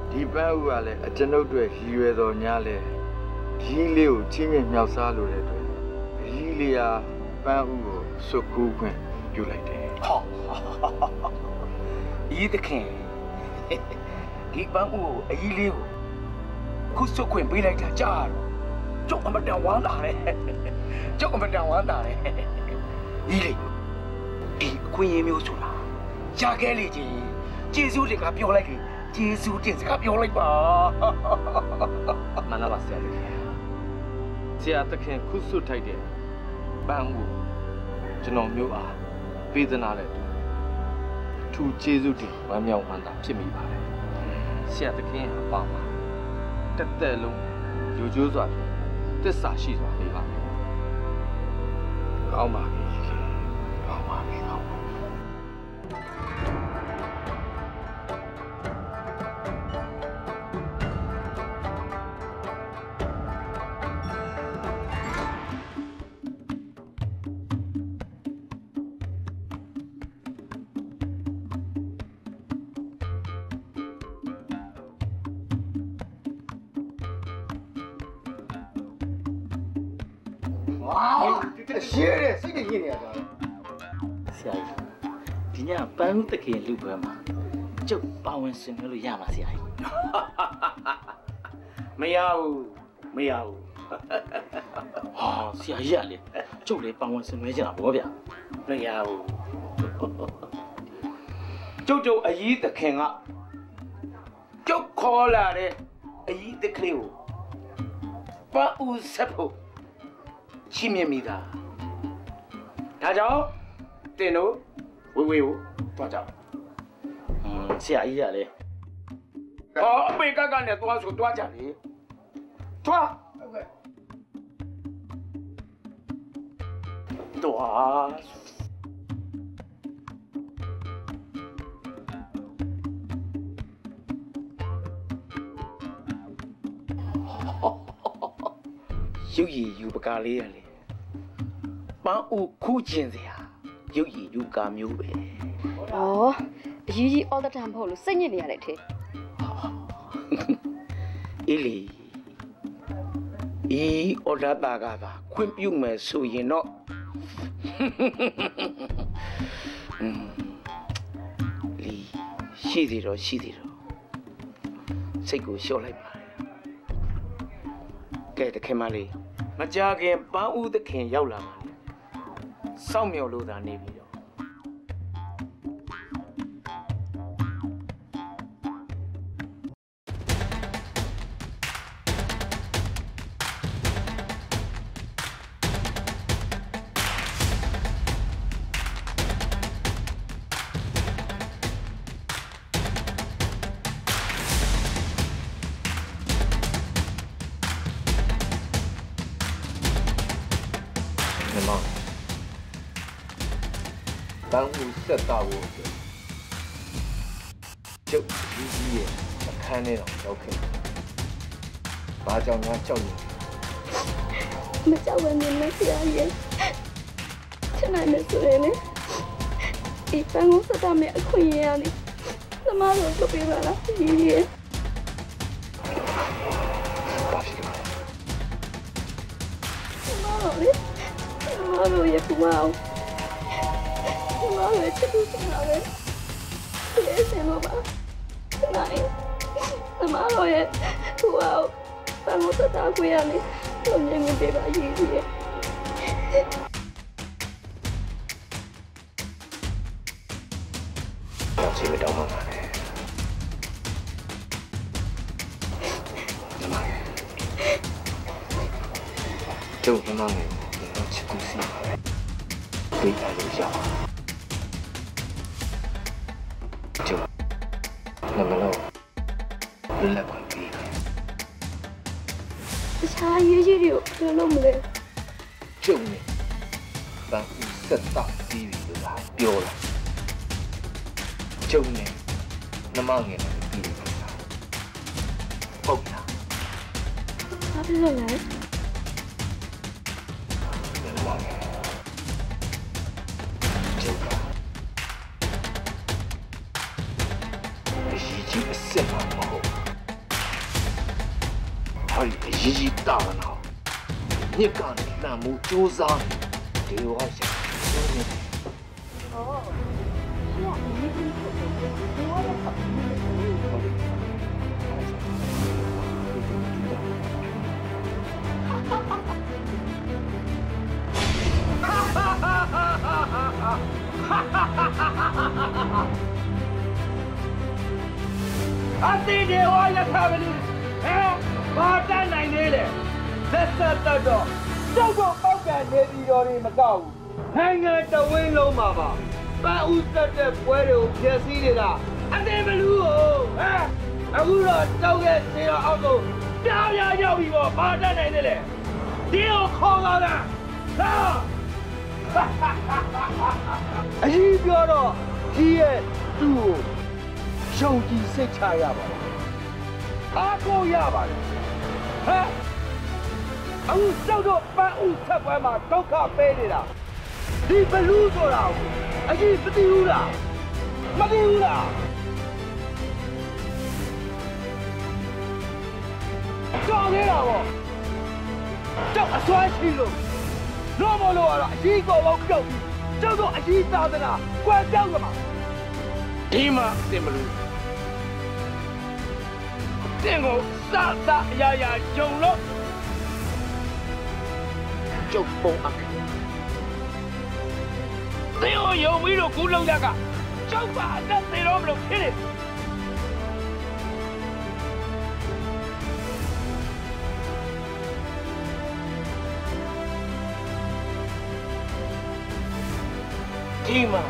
Speaker 3: ဒီပန်းဥကလည်းအကျွန်ုပ်တို့ရည်ရွယ်တော်ညာလဲကြီးလေးကိုချင်းမြင့်မြောက်စားလို့တဲ့အတွက်ကြီးလေးဟာပန်းဥကိုစုပ်ကူးခွင့် ပြုလိုက်တယ်
Speaker 12: ဟောအကြီးတခင်ဒီပန်းဦးကိုအကြီးလေးကိုခုစွတ်ခွင့်ပေးလိုက်တာကြားတော့ကျုပ်အမတန်ဝမ်းသာတယ်ကျုပ်အမတန်ဝမ်းသာတယ်ကြီးလေးဒီအခွင့်အရေးမျိုးဆိုတာရခဲ့လေချင်းကျေးဇူးတွေကပြောလိုက်လေကျေးဇူးတင်စကားပြောလိုက်ပါ
Speaker 1: မှန်လားပါဆရာသခင်ဆရာသခင်ခုဆွတ်ထိုက်တဲ့ပန်းဦးကိုကျွန်တော်မျိုးအား ပေးသနာတဲ့သူအထူးကျေးဇူးတင်ဝမ်းမြောက်ဝမ်းသာဖြစ်မိပါတယ်ဆရာသခင်အပါမှာတက်တက်လုံးယူကျိုးစွာဖြင့်တစ္ဆာရှိစွာနေပါမယ်
Speaker 3: ကောင်းပါပြီ ပွဲ
Speaker 12: မှာကျုပ်ပါဝင်ဆင်နွှဲလို့ရမှာဆရာကြီး
Speaker 4: မရဘူးမရဘူး
Speaker 12: ဟာဆရာကြီးကလေကျုပ်လေပါဝင်ဆင်နွှဲကြတာဗောဗျာ
Speaker 4: မရဘူးကျုပ်ကျုပ်အကြီးသခင်ကကျုပ်ခေါ်လာတဲ့အကြီးသခင်ကိုပန်းဦးဆက်ဖို့ချီးမြှင့်မိတာဒါကြောင့်တင်တို့ဝေဝေကိုတွားကြ
Speaker 12: อืม ဆရာကြီးကလေ
Speaker 4: ဟောအမေကကနဲ့တွားဆိုတွားကြလေတွားတွား
Speaker 12: ရုပ်ရည်ယူပကားလေးရလေပန်းဦးခူးကျင်စရာရုပ်ရည်ယူကာမျိုးပဲ။
Speaker 14: အော် အကြီးကြီး all the time မဟုတ်လို့စိတ်ညစ်နေရတဲ့ထဲ
Speaker 12: အေးလေဤအော်ဒါတာကသာခွင့်ပြုမယ်ဆိုရင်တော့อืมလီရှိသေးတော့ရှိသေးတော့စိတ်ကိုလျှော့လိုက်ပါကဲတခင်မလေးမကြခင်ပန်းဦးသခင်ရောက်လာပါလေစောင့်မျှော်လို့သာနေပြီ
Speaker 1: န်းဦးဆက်တာဖို့အတွက်ကျုပ်ကြီးကြီးရဲ့အခန်းထဲတော့ရောက်ခဲ့တယ်။ဘာကြောင့်များကြောက်နေ။
Speaker 14: မကြောက်ဘဲနေမဆရာကြီး။ချင်နိုင်မယ်ဆိုရင်လေဒီပန်းကိုစတာမဲ့အခွင့်အရေးကနေသမားတို့လုပ်ပေးပါလားကြီးကြီး
Speaker 1: ဘာဖြစ်လဲ
Speaker 14: သ မားတို့လေသမားတို့ရဲ့ကူမအောင်သမားတို့ရဲ့ချစ်သူစကားပဲဒီစင်လို့ပါနိုင်သမားတို့ရဲ့ကူအောင်ပန်းကိုစတာခွင့်ရနေလုံးငင်းပေးပါကြီးကြီး။
Speaker 1: ဘာ ပေးနေတာဒီ
Speaker 4: ဘလူးဆိုတာကိုအကြီးမသိဘူးလားမသိဘူးလားကြောက်နေတာပေါ့ကြောက်အစွမ်းရှိလို့
Speaker 3: လို့မလို့ကတော့အကြီးကောလုံးပြုတ်ပြီးကျုပ်တို့အကြီးသာသနာကွယ်ပြောင်းကြမှာ
Speaker 12: ဒီမှာတင်မလို့တင်ကိုစသအရာရာဂျုံလို့ကျုပ်ပုံအပ် တင်ကိုယုံပြီးတော့ကူးလုံးရကကျုပ်ပါအသက်သေးတော့မလို့ဖြစ်တယ်ဒီမှာ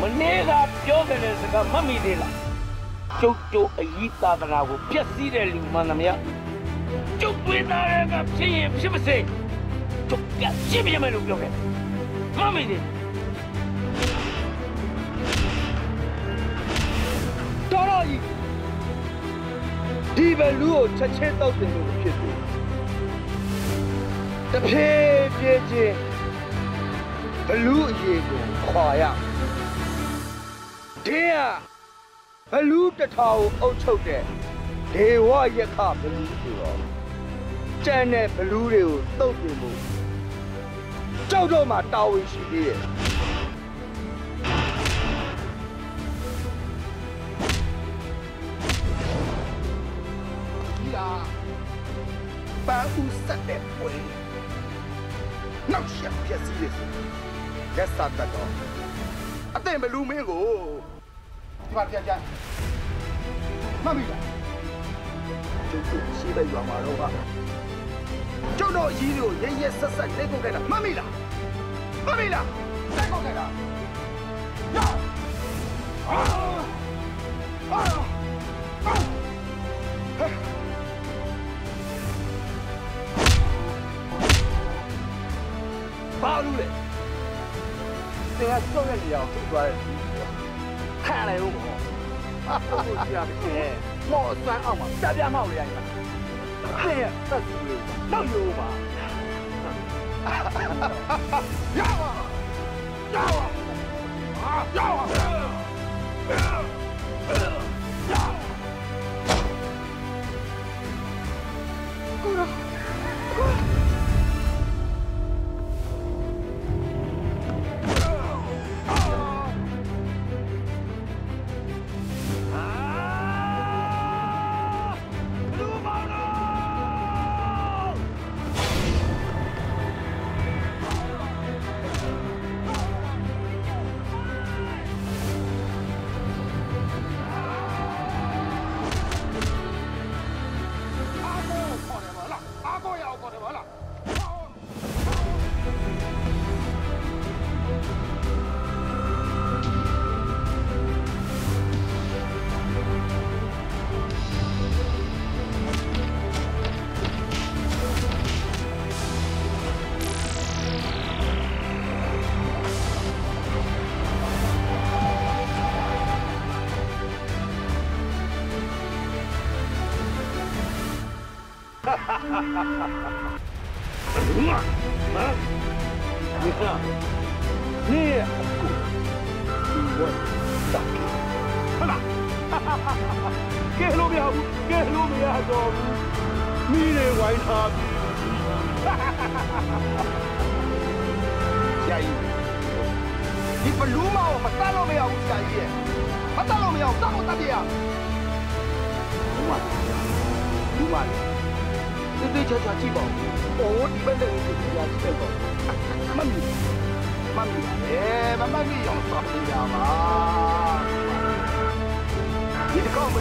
Speaker 12: မနေ့ကပြောခဲ့တဲ့စကားမမိသေးလားကျုပ်ကျုပ်အကြီးသာသနာကိုဖျက်ဆီးတဲ့လူမှန်သမျှကျုပ်တွေးသားတဲ့ကဖြစ်ရင်ဖြစ်ပါစေကျုပ်ကရှင်းပြမယ်လို့ပြောခဲ့ မမိသေး
Speaker 3: တော်တော်ကြီးဒီဘလူးကိုချက်ချင်းတောက်တင်လို့ဖြစ်ပြီတဖြည်းဖြည်းချင်းဘလူးအရေးကိုခွာရတင်းကဘလူးတစ်ထောင်ကိုအုပ်ချုပ်တဲ့ဒေဝယက္ခဘလူးဆိုတော့ကျန်တဲ့ဘလူးတွေကိုတုတ်တင်ဖို့ ကြောက်တော့မှတာဝန်ရှိသေးရဲ့
Speaker 20: ဒီဟာပန်းဦးဆက်တဲ့ပွဲနောက်ရက်ပြည့်စည်ရဆိုလက်စားတတ်တော့အတင်ဘလူးမင်းကိုဒီမှာပြန်ကြမမီလားကျုပ်တို့ရှိတဲ့ရွာမှာတော့က ကျုပ်တို့အကြီးတို့ရရဆက်ဆက်လက်ကိုခဲ့တာမမီလားမမီလားလက်ကိုခဲ့တာယောအာအာအာ
Speaker 3: ဘာလို့လဲသင်ကကြောက်ရနေရအောင်ထုတ်သွားတယ်ခံလိုက်ဦးပေါ့ဟုတ်ကိုကြည့်ရမယ်မော်စမ်းအောင်မှာပြပြမောက်ရရ မှာသင်ရဲ့သက်စီလို့တော့ယူပါရပါရပါအာရ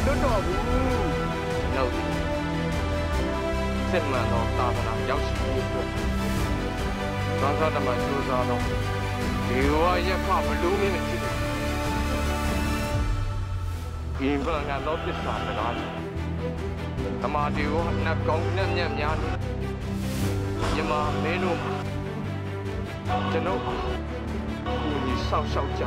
Speaker 12: လွတ်
Speaker 20: တော့ဘူးကျွ
Speaker 1: န်ုပ်ဒီစစ်မှန်သောသာသနာရောက်ရှိရေးအတွက်သောသာတမန်ကျိုးစားသောဒီဝရက်ဖဘလူးမင်းနဲ့ဖြစ်တယ်ဒီဘန်ကတော့ပစ္စာစကားတွေတမာတီကိုနှက်ကောင်းနှက်မြတ်များနေမြမမင်းတို့ကျွန်ုပ်ကိုကြီးဆောက်ရှောက်ကြ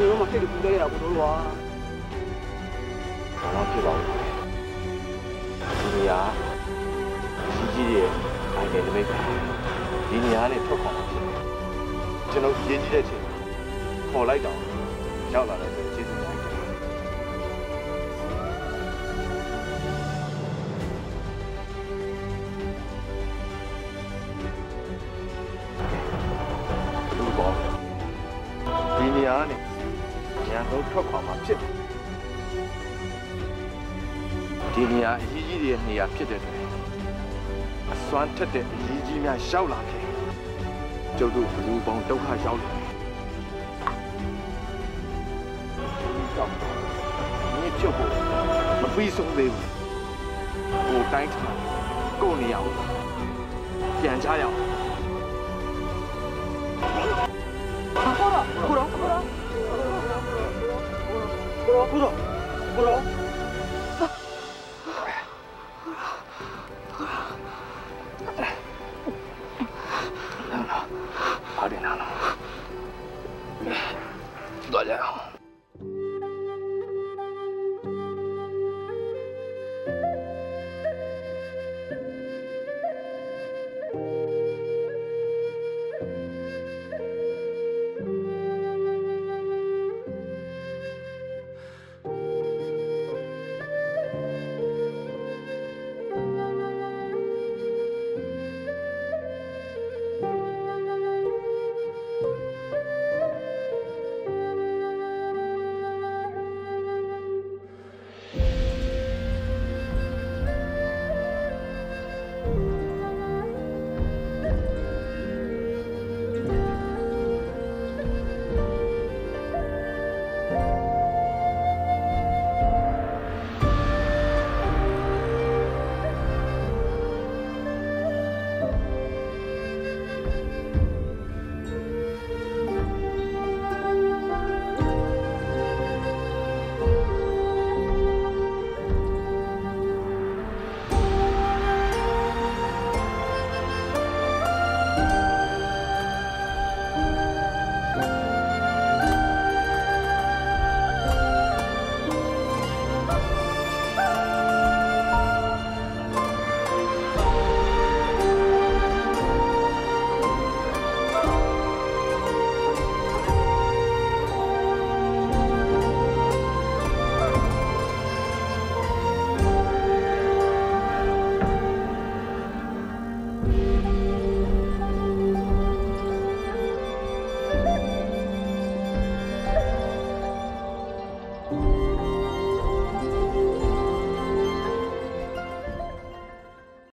Speaker 6: မျိုး
Speaker 1: တော့မဖြစ်ဘူးလေရဘူးတို့ကဘာမှဖြစ်ပါဘူးဒီနေရာကြီးကြီးရဲ့ identity ဒီနေရာနဲ့ထွက်ခွာမှာဖြစ်တယ်ကျွန်တော်ရည်ကြီးတဲ့အချိန် 啊，撇得多。酸特的，一见面小辣开，就都不用帮都开笑了。你这不，我非常礼物，我带他过年要，检查要。
Speaker 6: 不走，不走，不走，不走，不
Speaker 1: 走，